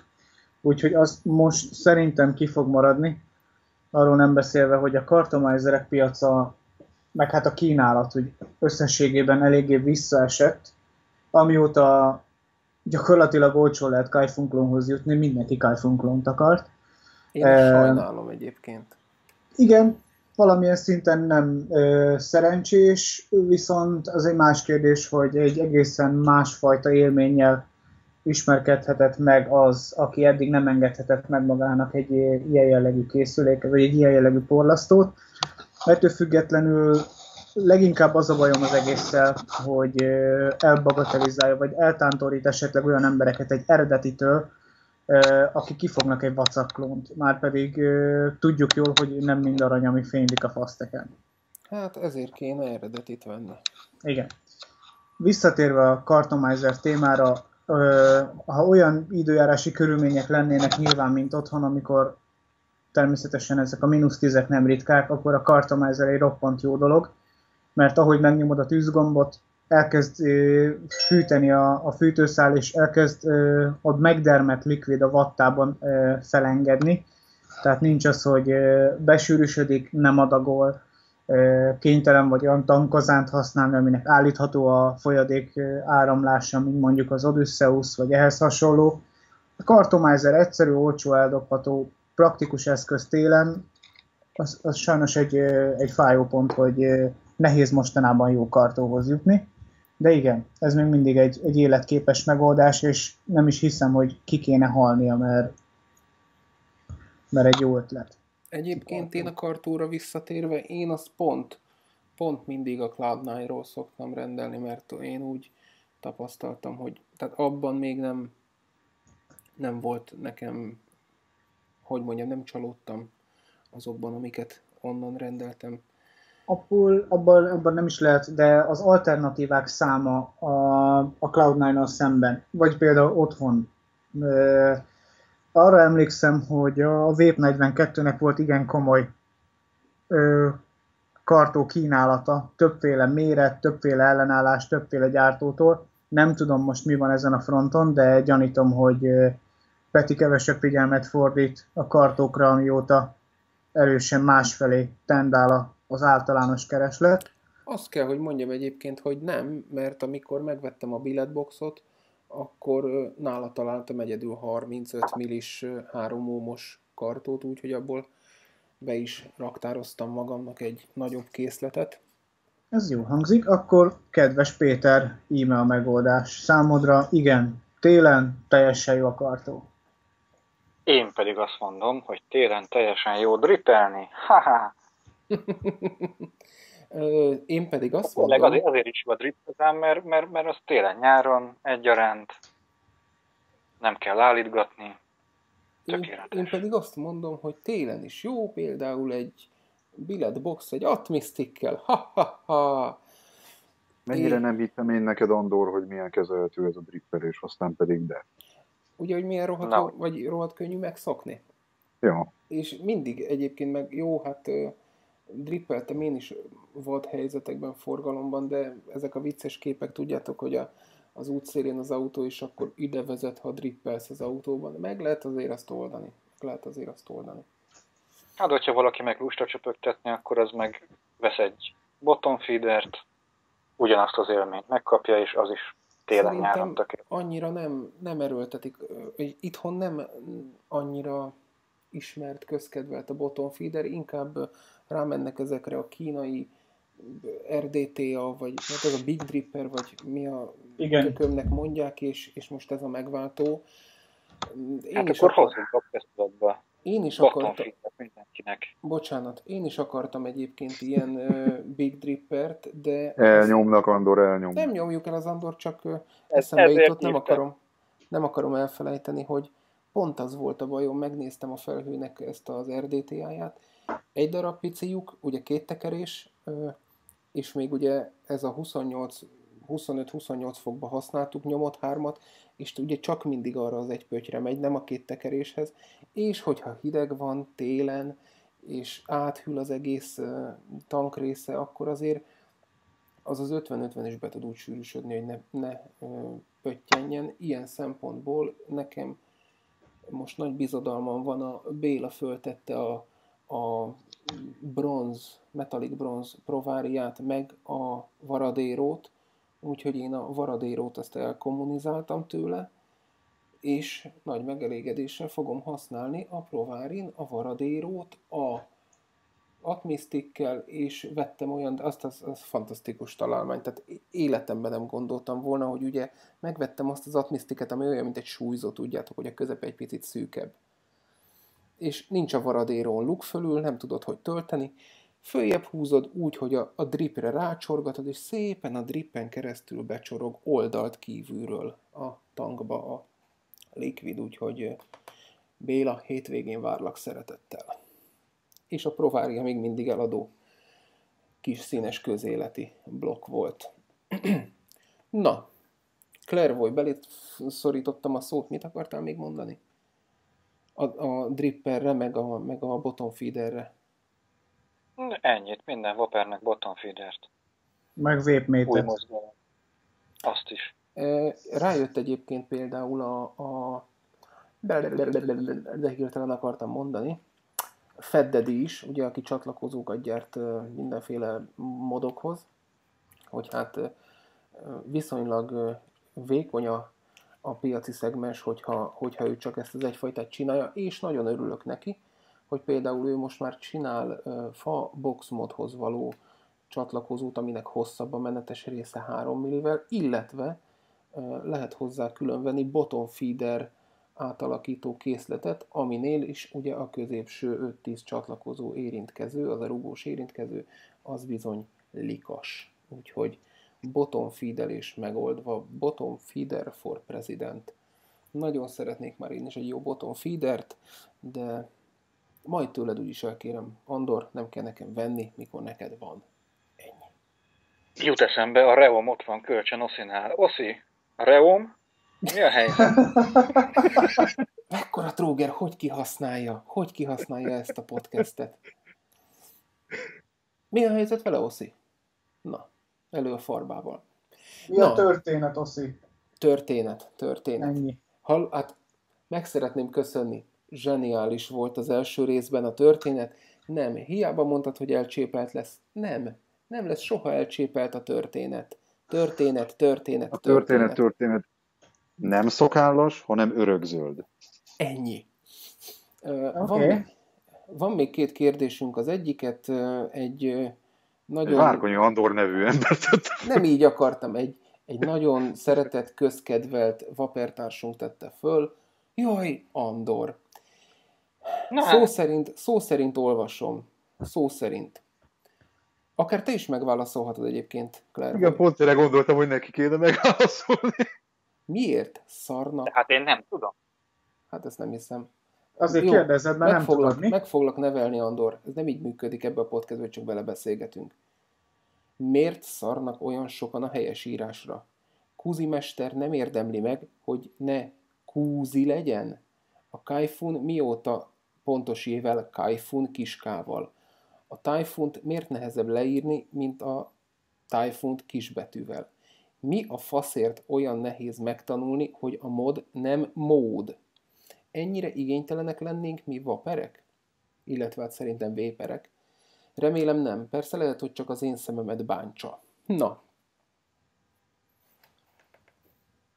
úgyhogy az most szerintem ki fog maradni, arról nem beszélve, hogy a kartomizerek piaca, meg hát a kínálat hogy összességében eléggé visszaesett, amióta gyakorlatilag olcsó lehet Kaifunklonhoz jutni, mindenki Kaifunklont akart. Én uh, sajnálom egyébként. Igen, valamilyen szinten nem ö, szerencsés, viszont az egy más kérdés, hogy egy egészen másfajta élménnyel ismerkedhetett meg az, aki eddig nem engedhetett meg magának egy ilyen jellegű készüléket, vagy egy ilyen jellegű porlasztót. Ettől függetlenül leginkább az a bajom az egésszel, hogy elbagatelizálja, vagy eltántorít esetleg olyan embereket egy eredetitől, akik kifognak egy vacaklónt. Már pedig tudjuk jól, hogy nem mind arany, ami fénylik a faszteken. Hát ezért kéne eredetit venni. Igen. Visszatérve a Cartomizer témára, ha olyan időjárási körülmények lennének nyilván, mint otthon, amikor természetesen ezek a mínusz tízek nem ritkák, akkor a Cartomizer egy roppant jó dolog, mert ahogy megnyomod a tűzgombot, elkezd fűteni a, a fűtőszál, és elkezd ott megdermet likvid a vattában felengedni. Tehát nincs az, hogy besűrűsödik, nem adagol, kénytelen vagy olyan tankozánt használni, aminek állítható a folyadék áramlása, mint mondjuk az Odysseus, vagy ehhez hasonló. A Cartomizer egyszerű, olcsó, eldobható, praktikus eszköz télen, az, az sajnos egy, egy fájó pont, hogy nehéz mostanában jó kartóhoz jutni. De igen, ez még mindig egy, egy életképes megoldás, és nem is hiszem, hogy ki kéne halnia, mert, mert egy jó ötlet. Egyébként én a kartóra visszatérve, én azt pont, pont mindig a Cloud9-ról szoktam rendelni, mert én úgy tapasztaltam, hogy tehát abban még nem, nem volt nekem, hogy mondjam, nem csalódtam azokban, amiket onnan rendeltem abból, abban, abban nem is lehet, de az alternatívák száma a, a Cloud9-nal szemben, vagy például otthon. Arra emlékszem, hogy a Vape 42-nek volt igen komoly e, kartó kínálata, többféle méret, többféle ellenállás, többféle gyártótól. Nem tudom most mi van ezen a fronton, de gyanítom, hogy Peti kevesebb figyelmet fordít a kartókra, amióta erősen másfelé tendál az általános kereslet. Azt kell, hogy mondjam egyébként, hogy nem, mert amikor megvettem a billetboxot, akkor nála találtam egyedül 35 millis 3 ómos kartót, úgyhogy abból be is raktároztam magamnak egy nagyobb készletet. Ez jó hangzik. Akkor, kedves Péter, e-mail megoldás. Számodra igen, télen teljesen jó a kartó. Én pedig azt mondom, hogy télen teljesen jó drippelni. Haha. Én pedig azt mondom... Azért, azért is jó a drippelzám, mert, mert, mert az télen-nyáron egyaránt nem kell állítgatni. Én, én pedig azt mondom, hogy télen is jó, például egy billet box, egy atmisztikkel. Ha-ha-ha! Mennyire én... nem hittem én neked, Andor, hogy milyen kezelhető ez a dripper, és aztán pedig de. Ugye, hogy milyen rohadt, no. vagy rohadt könnyű megszokni. Jó. És mindig egyébként meg jó, hát drippeltem én is volt helyzetekben, forgalomban, de ezek a vicces képek, tudjátok, hogy a, az útszélén az autó is akkor ide vezet, ha drippelsz az autóban. Meg lehet azért azt oldani. Meg lehet azért azt oldani. Hát, hogyha valaki meg lusta csöpögtetni, akkor az meg vesz egy bottom feedert, ugyanazt az élményt megkapja, és az is télen nyáron tökéletes. annyira nem, nem erőltetik, itthon nem annyira ismert, közkedvelt a bottom feeder, inkább rámennek ezekre a kínai RDTA, vagy hát ez a Big Dripper, vagy mi a Igen. tökömnek mondják, és, és most ez a megváltó. Én hát is akkor akar... hozzunk a köztudatba. Én is akartam... mindenkinek. Bocsánat, én is akartam egyébként ilyen uh, Big Drippert, de... Elnyomnak, Andor, elnyom. Nem nyomjuk el az Andor, csak uh, eszembe jutott, nem akarom, nem akarom elfelejteni, hogy pont az volt a bajom, megnéztem a felhőnek ezt az RDTA-ját, egy darab pici lyuk, ugye két tekerés, és még ugye ez a 28 25-28 fokba használtuk nyomott hármat, és ugye csak mindig arra az egy pöttyre megy, nem a két tekeréshez, és hogyha hideg van télen, és áthűl az egész tank része, akkor azért az az 50-50 is be tud úgy sűrűsödni, hogy ne, ne pöttyenjen. Ilyen szempontból nekem most nagy bizodalmam van, a Béla föltette a, a bronz, metalik bronz prováriát, meg a varadérót, úgyhogy én a varadérót azt elkommunizáltam tőle, és nagy megelégedéssel fogom használni a provárin a varadérót, a atmisztikkel, és vettem olyan, azt az, az fantasztikus találmány, tehát életemben nem gondoltam volna, hogy ugye megvettem azt az atmisztiket, ami olyan, mint egy súlyzó, tudjátok, hogy a közepe egy picit szűkebb. És nincs a varadérón luk fölül, nem tudod, hogy tölteni, följebb húzod úgy, hogy a, a dripre rácsorgatod, és szépen a drippen keresztül becsorog oldalt kívülről a tankba a likvid, úgyhogy Béla, hétvégén várlak szeretettel. És a Provária még mindig eladó kis színes közéleti blokk volt. Na, Clairvoy, belét szorítottam a szót, mit akartál még mondani? A, a dripperre, meg a, meg a bottom feederre. Ennyit, minden Whoppernek bottom feedert. Meg vépmétet. Azt is. Rájött egyébként például a, a de hirtelen akartam mondani, Feddedi is, ugye, aki csatlakozókat gyárt mindenféle modokhoz, hogy hát viszonylag vékony a, a piaci szegmens, hogyha, hogyha ő csak ezt az egyfajtát csinálja, és nagyon örülök neki, hogy például ő most már csinál fa box modhoz való csatlakozót, aminek hosszabb a menetes része 3 millivel, illetve lehet hozzá különvenni bottom feeder átalakító készletet, aminél is ugye a középső 5-10 csatlakozó érintkező, az a rugós érintkező, az bizony likas. Úgyhogy bottom feederés megoldva, bottom feeder for president. Nagyon szeretnék már én is egy jó bottom feedert, de majd tőled úgyis elkérem, Andor, nem kell nekem venni, mikor neked van. Ennyi. Jut eszembe, a Reom ott van kölcsön Oszinál. Oszi, Reom, mi a helyzet? Mekkora tróger, hogy kihasználja? Hogy kihasználja ezt a podcastet? Mi a helyzet vele, Oszi? Na, elő a farbával. Mi Na, a történet, Oszi? Történet, történet. Ennyi. Hall, hát meg szeretném köszönni. Zseniális volt az első részben a történet. Nem, hiába mondtad, hogy elcsépelt lesz. Nem, nem lesz soha elcsépelt a történet. Történet, történet, a történet. történet, történet Nem szokállas, hanem örökzöld. Ennyi. Okay. van, van még két kérdésünk. Az egyiket egy nagyon... Várkonyi Andor nevű ember. Nem így akartam. Egy, egy nagyon szeretett, közkedvelt vapertársunk tette föl. Jaj, Andor. Na, szó, hát. szerint, szó szerint olvasom. Szó szerint. Akár te is megválaszolhatod egyébként, Claire. Igen, pont erre gondoltam, hogy neki kéne megválaszolni. Miért szarnak? Hát én nem tudom. Hát ezt nem hiszem. Azért Jó, kérdezed, mert nem foglak, tudod mi? Meg foglak nevelni, Andor. Ez nem így működik ebbe a podcastbe, hogy csak belebeszélgetünk. Miért szarnak olyan sokan a helyes írásra? Kúzi mester nem érdemli meg, hogy ne Kúzi legyen? A Kaifun mióta pontos ével Kaifun kiskával? A tájfunt miért nehezebb leírni, mint a tájfunt kisbetűvel? Mi a faszért olyan nehéz megtanulni, hogy a mod nem mód? Ennyire igénytelenek lennénk mi vaperek? Illetve hát szerintem véperek. Remélem nem. Persze lehet, hogy csak az én szememet bántsa. Na.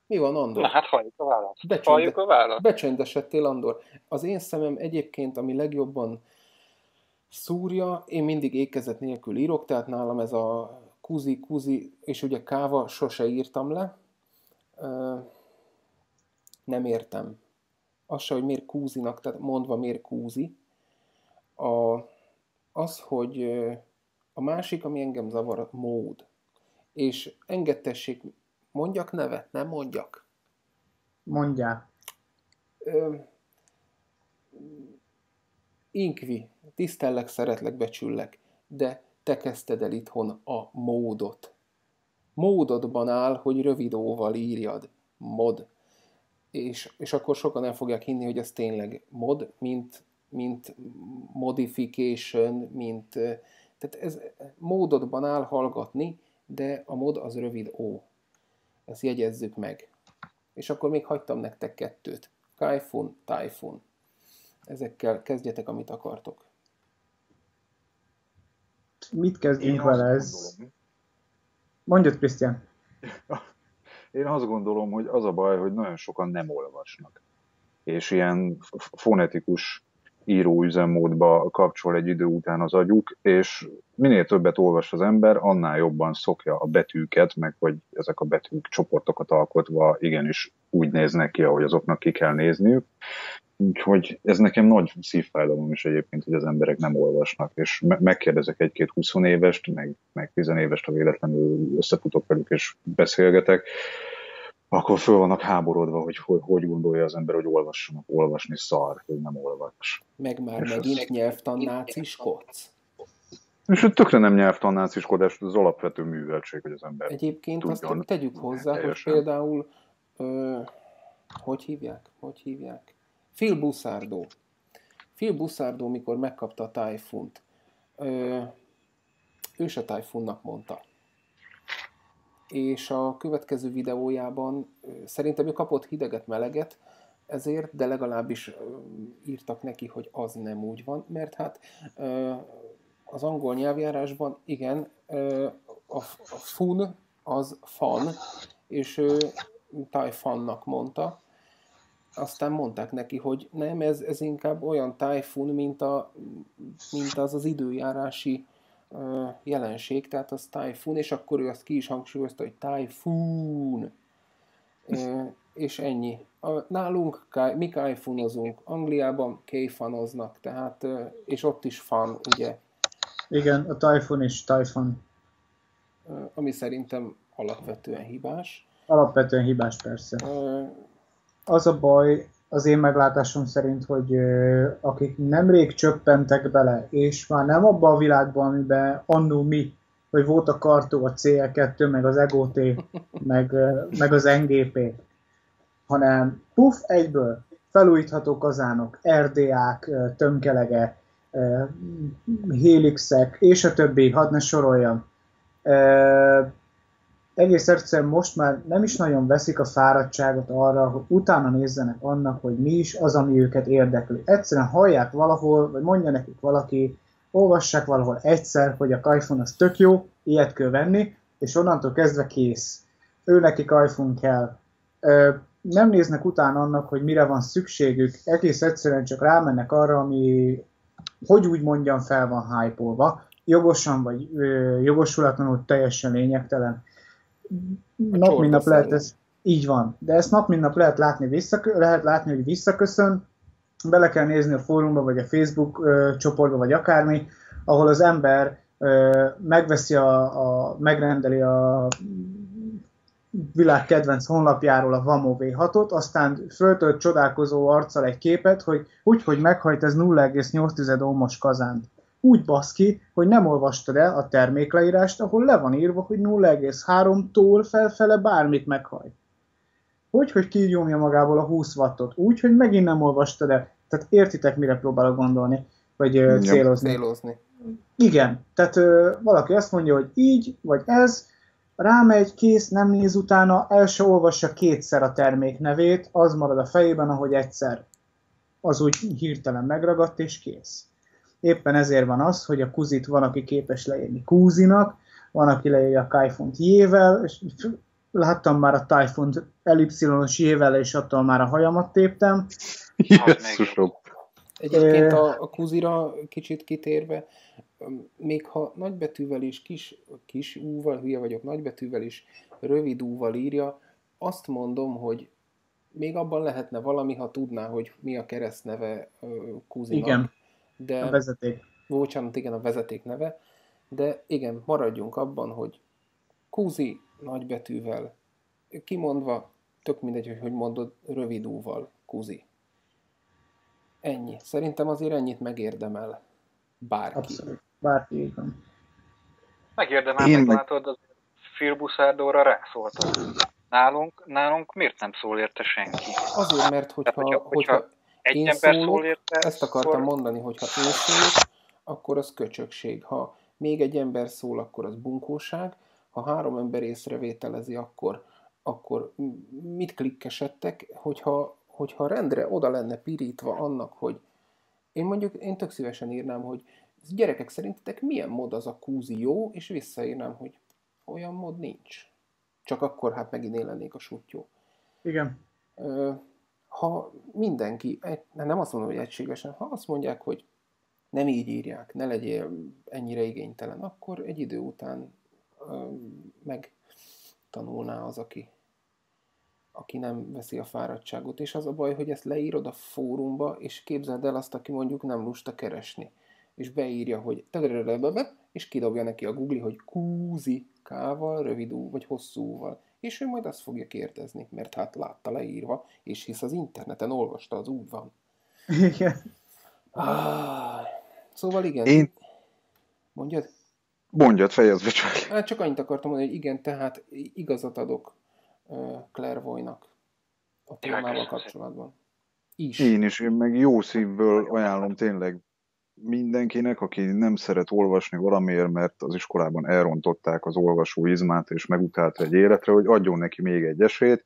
Mi van, Andor? Na hát halljuk a választ. Becsönde... Halljuk a választ. Becsendesedtél, Andor. Az én szemem egyébként, ami legjobban szúrja, én mindig ékezet nélkül írok, tehát nálam ez a kuzi, kuzi, és ugye káva sose írtam le. Nem értem. Az se, hogy miért kúzinak, tehát mondva miért kúzi. A, az, hogy a másik, ami engem zavar, mód. És engedtessék, mondjak nevet, nem mondjak? Mondjál. Inkvi, tisztellek, szeretlek, becsüllek, de te kezdted el itthon a módot. Módodban áll, hogy rövid óval írjad. Mod. És, és akkor sokan el fogják hinni, hogy ez tényleg mod, mint, mint modification, mint... Tehát ez módodban áll hallgatni, de a mod az rövid ó. Ezt jegyezzük meg. És akkor még hagytam nektek kettőt. Kaifun, Typhoon. Ezekkel kezdjetek, amit akartok. Mit kezdjünk vele ez? Mondjad, Krisztián. Én azt gondolom, hogy az a baj, hogy nagyon sokan nem olvasnak. És ilyen fonetikus íróüzemmódba kapcsol egy idő után az agyuk, és minél többet olvas az ember, annál jobban szokja a betűket, meg hogy ezek a betűk csoportokat alkotva igenis úgy néznek ki, ahogy azoknak ki kell nézniük. Úgyhogy ez nekem nagy szívfájdalom is egyébként, hogy az emberek nem olvasnak, és me- megkérdezek egy-két 20 évest, meg, meg 10 évest, ha véletlenül összefutok velük és beszélgetek, akkor föl vannak háborodva, hogy hogy, hogy gondolja az ember, hogy olvassanak, olvasni szar, hogy nem olvas. Meg már és megint ez... nyelvtannáciskodsz. És tökre nem nyelvtannáciskodás, az alapvető műveltség, hogy az ember Egyébként azt tegyük hozzá, teljesen. hogy például ö, hogy hívják? Hogy hívják? Phil Busardo. Phil Busardo, mikor megkapta a ö, ő se Typhoonnak mondta. És a következő videójában szerintem ő kapott hideget, meleget, ezért, de legalábbis írtak neki, hogy az nem úgy van, mert hát az angol nyelvjárásban igen, a fun az fan, és ő tájfannak mondta, aztán mondták neki, hogy nem, ez, ez inkább olyan tájfun, mint, a, mint az az időjárási jelenség, tehát az Typhoon, és akkor ő azt ki is hangsúlyozta, hogy Typhoon. És ennyi. Nálunk mi kájfunozunk, Angliában kéfanoznak, tehát, és ott is fan, ugye. Igen, a Typhoon is Typhoon. Ami szerintem alapvetően hibás. Alapvetően hibás, persze. Az a baj, az én meglátásom szerint, hogy akik nemrég csöppentek bele, és már nem abban a világban, amiben annó mi, hogy volt a Kartó, a CL2, meg az EGOT, meg, meg az NGP, hanem puff, egyből felújítható kazánok, RDA-k, tömkelege, Helixek, és a többi, hadd ne soroljam egész egyszerűen most már nem is nagyon veszik a fáradtságot arra, hogy utána nézzenek annak, hogy mi is az, ami őket érdekli. Egyszerűen hallják valahol, vagy mondja nekik valaki, olvassák valahol egyszer, hogy a kajfon az tök jó, ilyet kell venni, és onnantól kezdve kész. Ő neki kajfon kell. Ö, nem néznek utána annak, hogy mire van szükségük, egész egyszerűen csak rámennek arra, ami, hogy úgy mondjam, fel van hype jogosan vagy ö, jogosulatlanul teljesen lényegtelen. Nap mint nap lehet ez, így van, de ezt nap mint nap lehet látni, vissza, lehet látni, hogy visszaköszön, bele kell nézni a fórumba, vagy a Facebook ö, csoportba, vagy akármi, ahol az ember ö, megveszi a, a, megrendeli a világ kedvenc honlapjáról a Vamo V6-ot, aztán föltölt csodálkozó arccal egy képet, hogy úgy, hogy meghajt ez 0,8 ohmos kazánt. Úgy baszki, hogy nem olvastad el a termékleírást, ahol le van írva, hogy 0,3-tól felfele bármit meghajt. Úgy, hogy kinyomja magából a 20 wattot, úgy, hogy megint nem olvastad el. Tehát értitek, mire próbálok gondolni, vagy ja, célozni. célozni. Igen, tehát ö, valaki azt mondja, hogy így, vagy ez, rámegy, kész, nem néz utána, el se olvassa kétszer a termék nevét, az marad a fejében, ahogy egyszer az úgy hirtelen megragadt, és kész. Éppen ezért van az, hogy a kuzit van, aki képes leírni kúzinak, van, aki leírja a Kaifont jével, és láttam már a Typhoon ellipszilonos jével, és attól már a hajamat téptem. Jesszusom. Egyébként a, a kuzira kicsit kitérve, még ha nagybetűvel is, kis, kis úval, hülye vagyok, nagybetűvel is, rövid úval írja, azt mondom, hogy még abban lehetne valami, ha tudná, hogy mi a keresztneve Kuzinak. Igen, de, a vezeték. Bocsánat, igen, a vezeték neve. De igen, maradjunk abban, hogy Kuzi nagybetűvel, kimondva, tök mindegy, hogy hogy mondod, rövid úval, Kuzi. Ennyi. Szerintem azért ennyit megérdemel bárki. Abszolút. Bárki, van. Megérdemel, Én meglátod, az Phil Buszárdóra rászóltak. Nálunk, nálunk miért nem szól érte senki? Azért, mert hogyha, Tehát, hogyha, hogyha, hogyha egy én ember szólok, szól érte, ezt akartam akkor... mondani, hogy ha én szólok, akkor az köcsökség. Ha még egy ember szól, akkor az bunkóság. Ha három ember észrevételezi, akkor, akkor mit klikkesettek, hogyha, hogyha rendre oda lenne pirítva annak, hogy én mondjuk, én tök szívesen írnám, hogy gyerekek szerintetek milyen mod az a kúzi jó, és visszaírnám, hogy olyan mod nincs. Csak akkor hát megint élenék a sutyó. Igen. Ha mindenki, nem azt mondom, hogy egységesen, ha azt mondják, hogy nem így írják, ne legyél ennyire igénytelen, akkor egy idő után meg tanulná az, aki, aki nem veszi a fáradtságot. És az a baj, hogy ezt leírod a fórumba, és képzeld el azt, aki mondjuk nem lusta keresni és beírja, hogy és kidobja neki a Google, hogy kúzi kával, rövidú vagy hosszúval. És ő majd azt fogja kérdezni, mert hát látta leírva, és hisz az interneten olvasta, az úgy van. Igen. Ah, szóval igen. Én... Mondjad? Mondjad, fejezd csak. Hát csak annyit akartam mondani, hogy igen, tehát igazat adok uh, Claire Voynak a témával kapcsolatban. Is. Én is, én meg jó szívből ajánlom tényleg mindenkinek, aki nem szeret olvasni valamiért, mert az iskolában elrontották az olvasó izmát, és megutálta egy életre, hogy adjon neki még egy esélyt.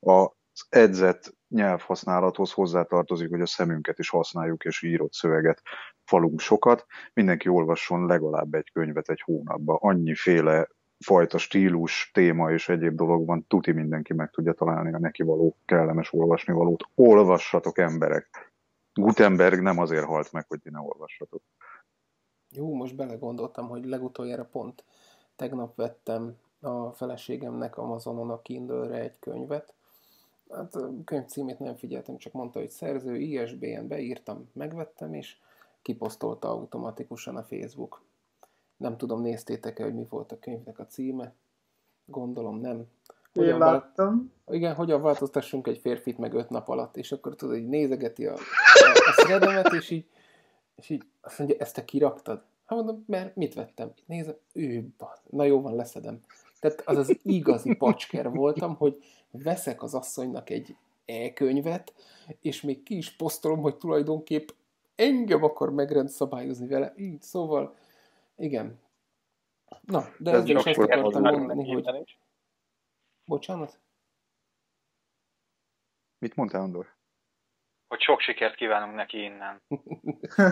Az edzett nyelvhasználathoz hozzátartozik, hogy a szemünket is használjuk, és írott szöveget falunk sokat. Mindenki olvasson legalább egy könyvet egy hónapban. Annyiféle fajta stílus, téma és egyéb dolog van, tuti mindenki meg tudja találni a neki való kellemes olvasni valót. Olvassatok emberek! Gutenberg nem azért halt meg, hogy ne olvassatok. Jó, most belegondoltam, hogy legutoljára pont tegnap vettem a feleségemnek Amazonon a Kindle-re egy könyvet. Hát a könyv címét nem figyeltem, csak mondta, hogy szerző, ISBN beírtam, megvettem, és kiposztolta automatikusan a Facebook. Nem tudom, néztétek-e, hogy mi volt a könyvnek a címe? Gondolom nem. Hogyan Én láttam. Vált... Igen, hogyan változtassunk egy férfit meg öt nap alatt, és akkor tudod, hogy nézegeti a, a, a szredemet, és így, és így azt mondja, ezt te kiraktad? Hát mondom, mert mit vettem? Nézem, ő, na jó van, leszedem. Tehát az az igazi pacsker voltam, hogy veszek az asszonynak egy e-könyvet, és még ki is posztolom, hogy tulajdonképp engem akar megrend szabályozni vele. Így, szóval, igen. Na, de ezzel is ezt akartam mondani, hogy... Bocsánat? Mit mondtál, Andor? Hogy sok sikert kívánunk neki innen.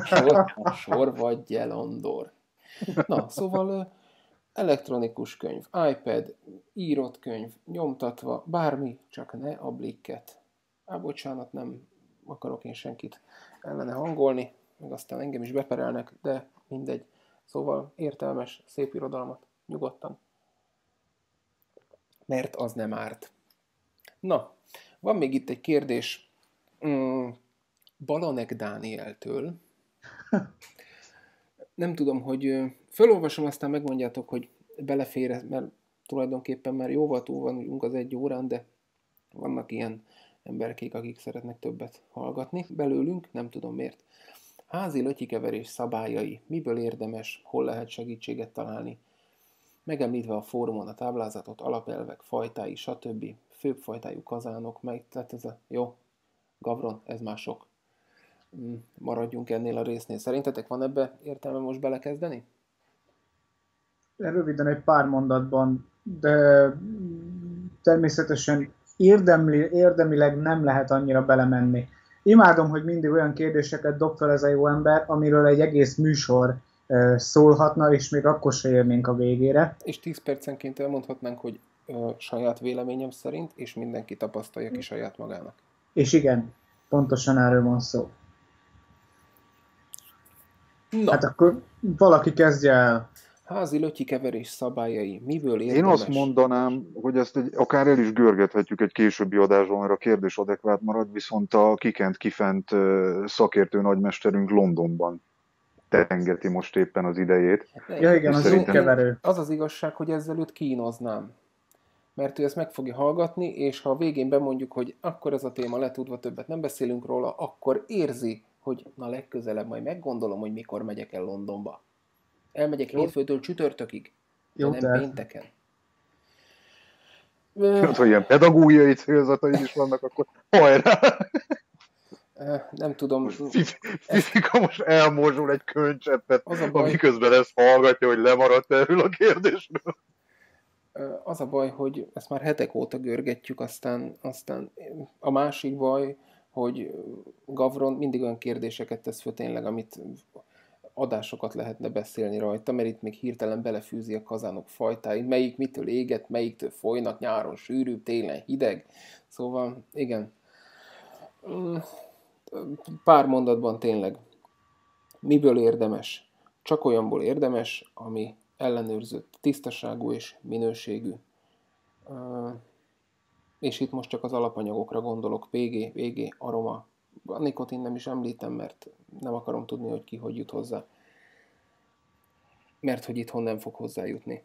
sor, sor vagy el, Andor. Na, szóval elektronikus könyv, iPad, írott könyv, nyomtatva, bármi, csak ne a blikket. Á, bocsánat, nem akarok én senkit ellene hangolni, meg aztán engem is beperelnek, de mindegy. Szóval értelmes, szép irodalmat, nyugodtan. Mert az nem árt. Na, van még itt egy kérdés mm, Balanek Dánieltől. Nem tudom, hogy felolvasom, aztán megmondjátok, hogy belefér, mert tulajdonképpen már jóval túl vagyunk az egy órán, de vannak ilyen emberkék, akik szeretnek többet hallgatni belőlünk, nem tudom miért. Házi lötyikeverés szabályai, miből érdemes, hol lehet segítséget találni, megemlítve a fórumon a táblázatot, alapelvek, fajtái, stb. Főbb fajtájú kazánok, meg, tehát ez a jó, Gavron, ez már sok. Mm, maradjunk ennél a résznél. Szerintetek van ebbe értelme most belekezdeni? Röviden egy pár mondatban, de természetesen érdemli, érdemileg nem lehet annyira belemenni. Imádom, hogy mindig olyan kérdéseket dob fel ez a jó ember, amiről egy egész műsor szólhatna, és még akkor se érnénk a végére. És 10 percenként elmondhatnánk, hogy ö, saját véleményem szerint, és mindenki tapasztalja ki saját magának. És igen, pontosan erről van szó. Na. Hát akkor valaki kezdje el. Házi lötyikeverés szabályai, miből érdemes? Én azt mondanám, hogy ezt egy, akár el is görgethetjük egy későbbi adásban, mert a kérdés adekvát marad, viszont a kikent kifent szakértő nagymesterünk Londonban tengeti most éppen az idejét. Ja igen, az keverő. Az az igazság, hogy ezzel őt kínoznám. Mert ő ezt meg fogja hallgatni, és ha a végén bemondjuk, hogy akkor ez a téma letudva többet nem beszélünk róla, akkor érzi, hogy na legközelebb majd meggondolom, hogy mikor megyek el Londonba. Elmegyek hétfőtől csütörtökig, Jó, de nem de. pénteken. Hát, hogy ilyen pedagógiai célzatai is vannak, akkor hajrá! Nem tudom. Fizika most elmorzsul egy könycseppet, az a baj, amiközben ezt hallgatja, hogy lemaradt erről a kérdésről. Az a baj, hogy ezt már hetek óta görgetjük, aztán, aztán a másik baj, hogy Gavron mindig olyan kérdéseket tesz föl tényleg, amit adásokat lehetne beszélni rajta, mert itt még hirtelen belefűzi a kazánok fajtáit, melyik mitől éget, melyiktől folynak, nyáron sűrű, télen hideg. Szóval, igen. Pár mondatban tényleg. Miből érdemes? Csak olyanból érdemes, ami ellenőrzött, tisztaságú és minőségű és itt most csak az alapanyagokra gondolok, PG, VG, aroma. A nikotin nem is említem, mert nem akarom tudni, hogy ki hogy jut hozzá. Mert hogy itthon nem fog hozzájutni.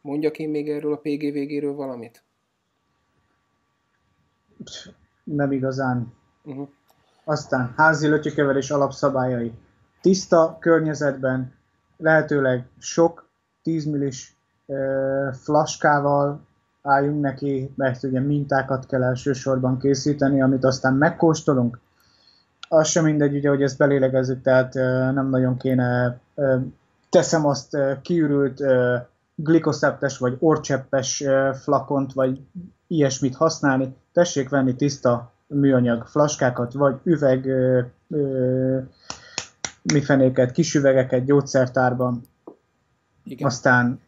Mondjak én még erről a PGVG-ről valamit? Nem igazán. Uh-huh. Aztán házi lötyökeverés alapszabályai. Tiszta környezetben, lehetőleg sok 10 millis flaskával álljunk neki, mert ugye mintákat kell elsősorban készíteni, amit aztán megkóstolunk. Az sem mindegy, ugye, hogy ezt belélegezzük, tehát nem nagyon kéne, teszem azt kiürült glikoszeptes vagy orcseppes flakont, vagy ilyesmit használni. Tessék venni tiszta műanyag flaskákat, vagy üveg mifenéket, kis üvegeket gyógyszertárban. Igen. Aztán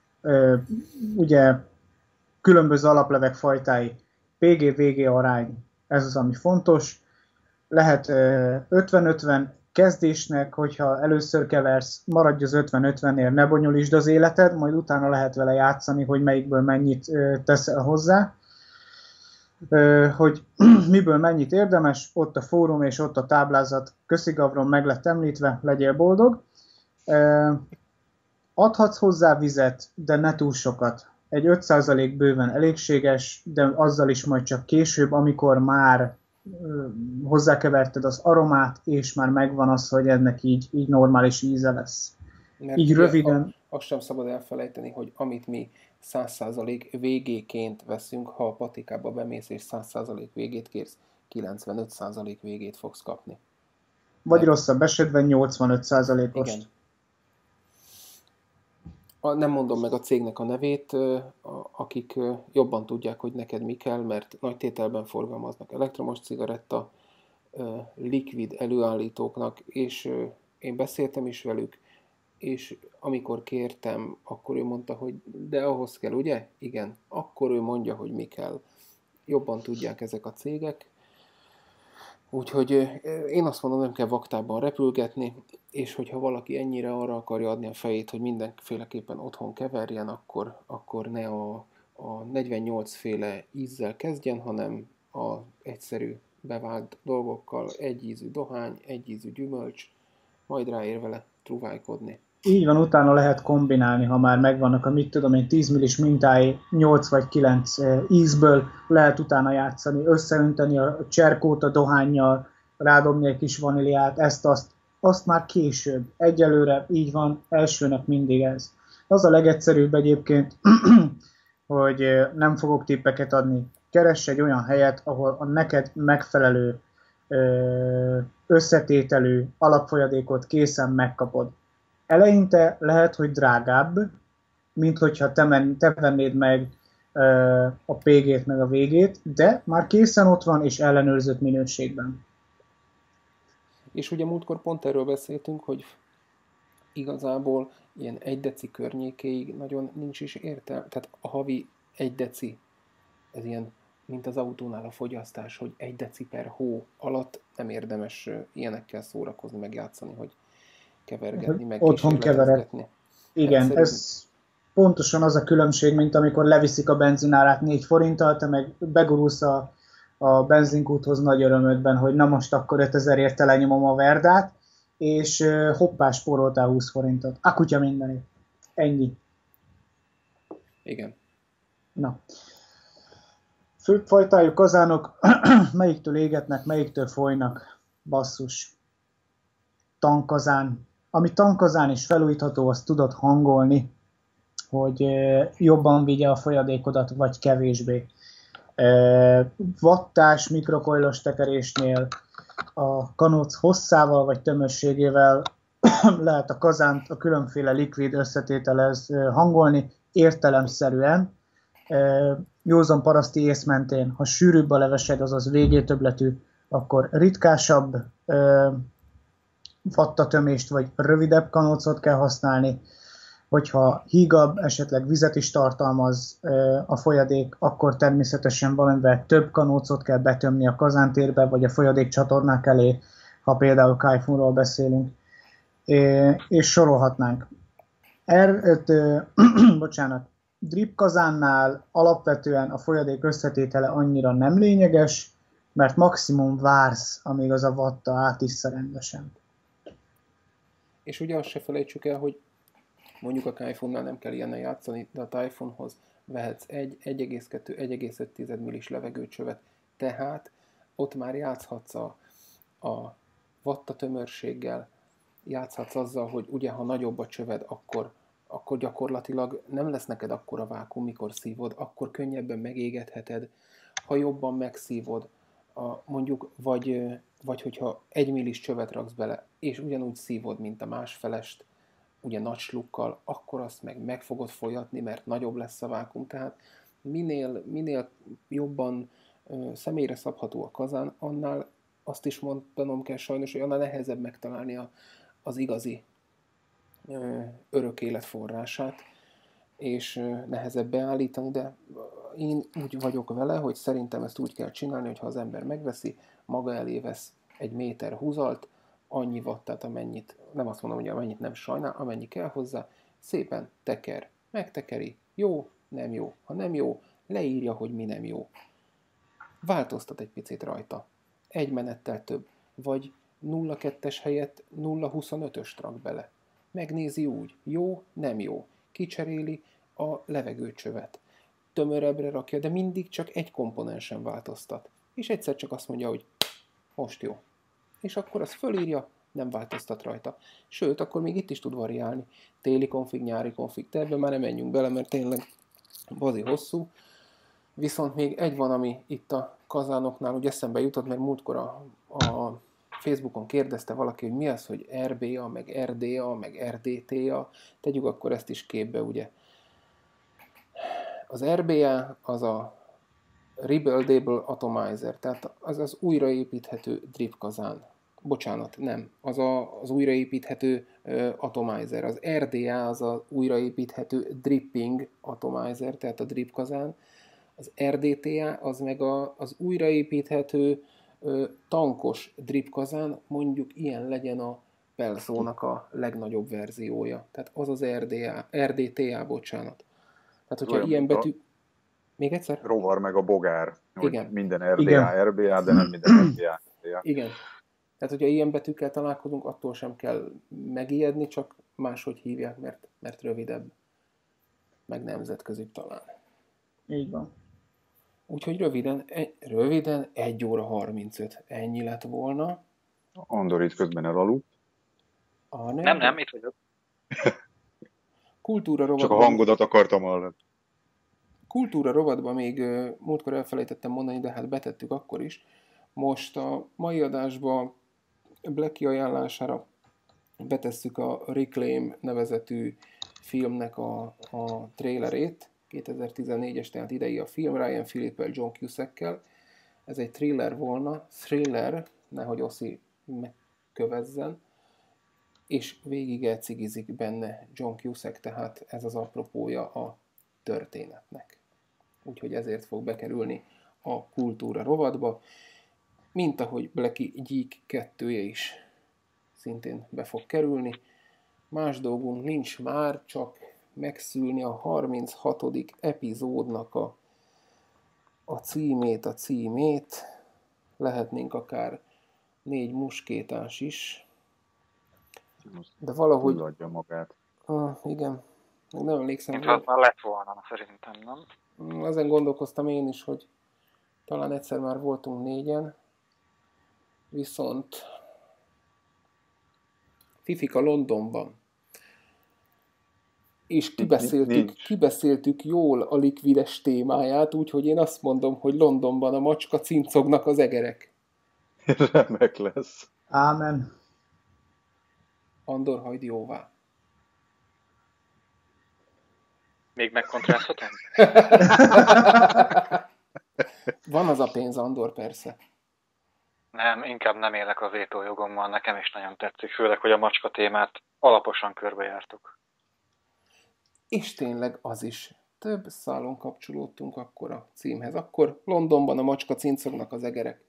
ugye különböző alaplevek fajtái, PG-VG arány, ez az, ami fontos. Lehet 50-50 kezdésnek, hogyha először keversz, maradj az 50-50-nél, ne bonyolítsd az életed, majd utána lehet vele játszani, hogy melyikből mennyit teszel hozzá. Hogy miből mennyit érdemes, ott a fórum és ott a táblázat, köszi Gavron, meg lett említve, legyél boldog. Adhatsz hozzá vizet, de ne túl sokat. Egy 5% bőven elégséges, de azzal is majd csak később, amikor már hozzákeverted az aromát, és már megvan az, hogy ennek így, így normális íze lesz. Mert így röviden... Azt sem szabad elfelejteni, hogy amit mi 100% végéként veszünk, ha a patikába bemész és 100% végét kérsz, 95% végét fogsz kapni. Vagy De... rosszabb esetben 85%-os. Igen a, nem mondom meg a cégnek a nevét, akik jobban tudják, hogy neked mi kell, mert nagy tételben forgalmaznak elektromos cigaretta, likvid előállítóknak, és én beszéltem is velük, és amikor kértem, akkor ő mondta, hogy de ahhoz kell, ugye? Igen. Akkor ő mondja, hogy mi kell. Jobban tudják ezek a cégek. Úgyhogy én azt mondom, nem kell vaktában repülgetni, és hogyha valaki ennyire arra akarja adni a fejét, hogy mindenféleképpen otthon keverjen, akkor, akkor ne a, a 48 féle ízzel kezdjen, hanem a egyszerű bevált dolgokkal, egyízű dohány, egyízű gyümölcs, majd ráér vele truvájkodni. Így van, utána lehet kombinálni, ha már megvannak a mit tudom én 10 millis mintái 8 vagy 9 ízből, lehet utána játszani, összeönteni a cserkót a dohányjal, rádobni egy kis vaníliát, ezt, azt, azt már később. Egyelőre így van, elsőnek mindig ez. Az a legegyszerűbb egyébként, hogy nem fogok tippeket adni. Keress egy olyan helyet, ahol a neked megfelelő összetételű alapfolyadékot készen megkapod. Eleinte lehet, hogy drágább, mint hogyha te, men, te vennéd meg a PG-t meg a végét, de már készen ott van és ellenőrzött minőségben. És ugye múltkor pont erről beszéltünk, hogy igazából ilyen egy deci környékéig nagyon nincs is értelme. Tehát a havi egy deci, ez ilyen, mint az autónál a fogyasztás, hogy egy deci per hó alatt nem érdemes ilyenekkel szórakozni, meg játszani, hogy kevergetni, meg Otthon kevered. Igen, Egyszerű. ez pontosan az a különbség, mint amikor leviszik a benzinárát 4 forinttal, te meg begurulsz a, a benzinkúthoz nagy örömödben, hogy na most akkor 5000 ért lenyomom a verdát, és hoppás spóroltál 20 forintot. A kutya mindenét. Ennyi. Igen. Na. Fajtájú kazánok, melyiktől égetnek, melyiktől folynak. Basszus. Tankazán. Ami tankazán is felújítható, azt tudod hangolni, hogy jobban vigye a folyadékodat, vagy kevésbé. Vattás mikrokojlos tekerésnél a kanóc hosszával vagy tömösségével lehet a kazánt a különféle likvid összetételez hangolni értelemszerűen. Józan paraszti ész mentén, ha sűrűbb a levesed, azaz végétöbletű, akkor ritkásabb vattatömést vagy rövidebb kanócot kell használni, hogyha hígabb, esetleg vizet is tartalmaz a folyadék, akkor természetesen valamivel több kanócot kell betömni a kazántérbe, vagy a folyadék csatornák elé, ha például Kaifunról beszélünk, és sorolhatnánk. Er, bocsánat, drip kazánnál alapvetően a folyadék összetétele annyira nem lényeges, mert maximum vársz, amíg az a vatta átissza rendesen. És ugye azt se felejtsük el, hogy mondjuk a Typhoonnál nem kell ilyennel játszani, de a Typhoonhoz vehetsz egy 1,2-1,5 millis levegőcsövet, tehát ott már játszhatsz a, a vatta tömörséggel, játszhatsz azzal, hogy ugye ha nagyobb a csöved, akkor, akkor gyakorlatilag nem lesz neked akkora vákum, mikor szívod, akkor könnyebben megégetheted, ha jobban megszívod, a, mondjuk, vagy, vagy hogyha egy millis csövet raksz bele, és ugyanúgy szívod, mint a másfelest, ugye nagy slukkal, akkor azt meg meg fogod folyatni, mert nagyobb lesz a vákum. Tehát minél, minél jobban ö, személyre szabható a kazán, annál azt is mondanom kell sajnos, hogy annál nehezebb megtalálni a, az igazi ö, örök életforrását, és ö, nehezebb beállítani, de én úgy vagyok vele, hogy szerintem ezt úgy kell csinálni, hogy ha az ember megveszi, maga elé vesz egy méter húzalt, annyi wattát, amennyit, nem azt mondom, hogy amennyit nem sajnál, amennyi kell hozzá, szépen teker, megtekeri, jó, nem jó. Ha nem jó, leírja, hogy mi nem jó. Változtat egy picit rajta. Egy menettel több. Vagy 0,2-es helyett 0,25-ös rak bele. Megnézi úgy, jó, nem jó. Kicseréli a levegőcsövet. Tömörebbre rakja, de mindig csak egy komponensen változtat. És egyszer csak azt mondja, hogy most jó és akkor az fölírja, nem változtat rajta. Sőt, akkor még itt is tud variálni. Téli konfig, nyári konfig, terve már nem menjünk bele, mert tényleg bazi hosszú. Viszont még egy van, ami itt a kazánoknál úgy eszembe jutott, mert múltkor a, a Facebookon kérdezte valaki, hogy mi az, hogy RBA, meg RDA, meg RDTA. Tegyük akkor ezt is képbe, ugye. Az RBA az a Rebuildable Atomizer, tehát az az újraépíthető drip kazán. bocsánat, nem, az a, az újraépíthető uh, atomizer. Az RDA az a újraépíthető dripping atomizer, tehát a drip kazán. Az RDTA az meg a, az újraépíthető uh, tankos drip kazán, mondjuk ilyen legyen a Pelszónak a legnagyobb verziója. Tehát az az RDA, RDTA, bocsánat. Tehát, hogyha Olyan, ilyen betű... A... Még egyszer? Rovar meg a bogár. Igen. Minden RDA, Igen. RBA, de nem minden RDA. Igen. Tehát, hogyha ilyen betűkkel találkozunk, attól sem kell megijedni, csak máshogy hívják, mert, mert rövidebb, meg nemzetközi talán. Így van. Úgyhogy röviden, egy, röviden 1 óra 35, ennyi lett volna. Andor itt közben elaludt. Nem, nem, nem, itt vagyok. Kultúra rovatban... Csak a hangodat akartam hallani. Kultúra rovatban még múltkor elfelejtettem mondani, de hát betettük akkor is. Most a mai adásban Blacky ajánlására betesszük a Reclaim nevezetű filmnek a, a trailerét, 2014-es, tehát idei a film, Ryan Philippel, John Cusack-kel. Ez egy thriller volna, thriller, nehogy Oszi megkövezzen, és végig elcigizik benne John Cusack, tehát ez az apropója a történetnek. Úgyhogy ezért fog bekerülni a kultúra rovatba mint ahogy Blacky Geek 2 is szintén be fog kerülni. Más dolgunk nincs már, csak megszülni a 36. epizódnak a, a címét, a címét. Lehetnénk akár négy muskétás is. De valahogy... adja magát. Ah, igen. Még nem emlékszem. Mint hogy... már lett volna, szerintem, nem? Ezen gondolkoztam én is, hogy talán egyszer már voltunk négyen, viszont Fifika Londonban, és kibeszéltük, kibeszéltük jól a likvides témáját, úgyhogy én azt mondom, hogy Londonban a macska cincognak az egerek. Remek lesz. Ámen. Andor hagyd jóvá. Még megkontrázhatom? Van az a pénz, Andor, persze. Nem, inkább nem élek a vétójogommal, nekem is nagyon tetszik, főleg, hogy a macska témát alaposan körbejártuk. És tényleg az is. Több szálon kapcsolódtunk akkor a címhez. Akkor Londonban a macska cincognak az egerek.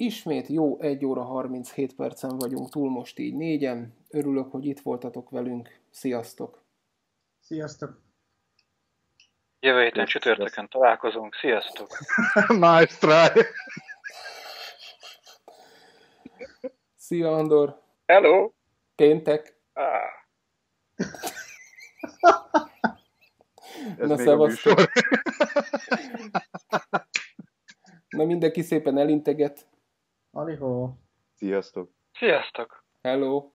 Ismét jó 1 óra 37 percen vagyunk túl most így négyen. Örülök, hogy itt voltatok velünk. Sziasztok! Sziasztok! Jövő héten csütörtökön találkozunk. Sziasztok! nice try! Szia, Andor! Hello! Péntek! Ah. Na, szevasztok! Na, mindenki szépen elinteget. Alihó! Sziasztok! Sziasztok! Hello!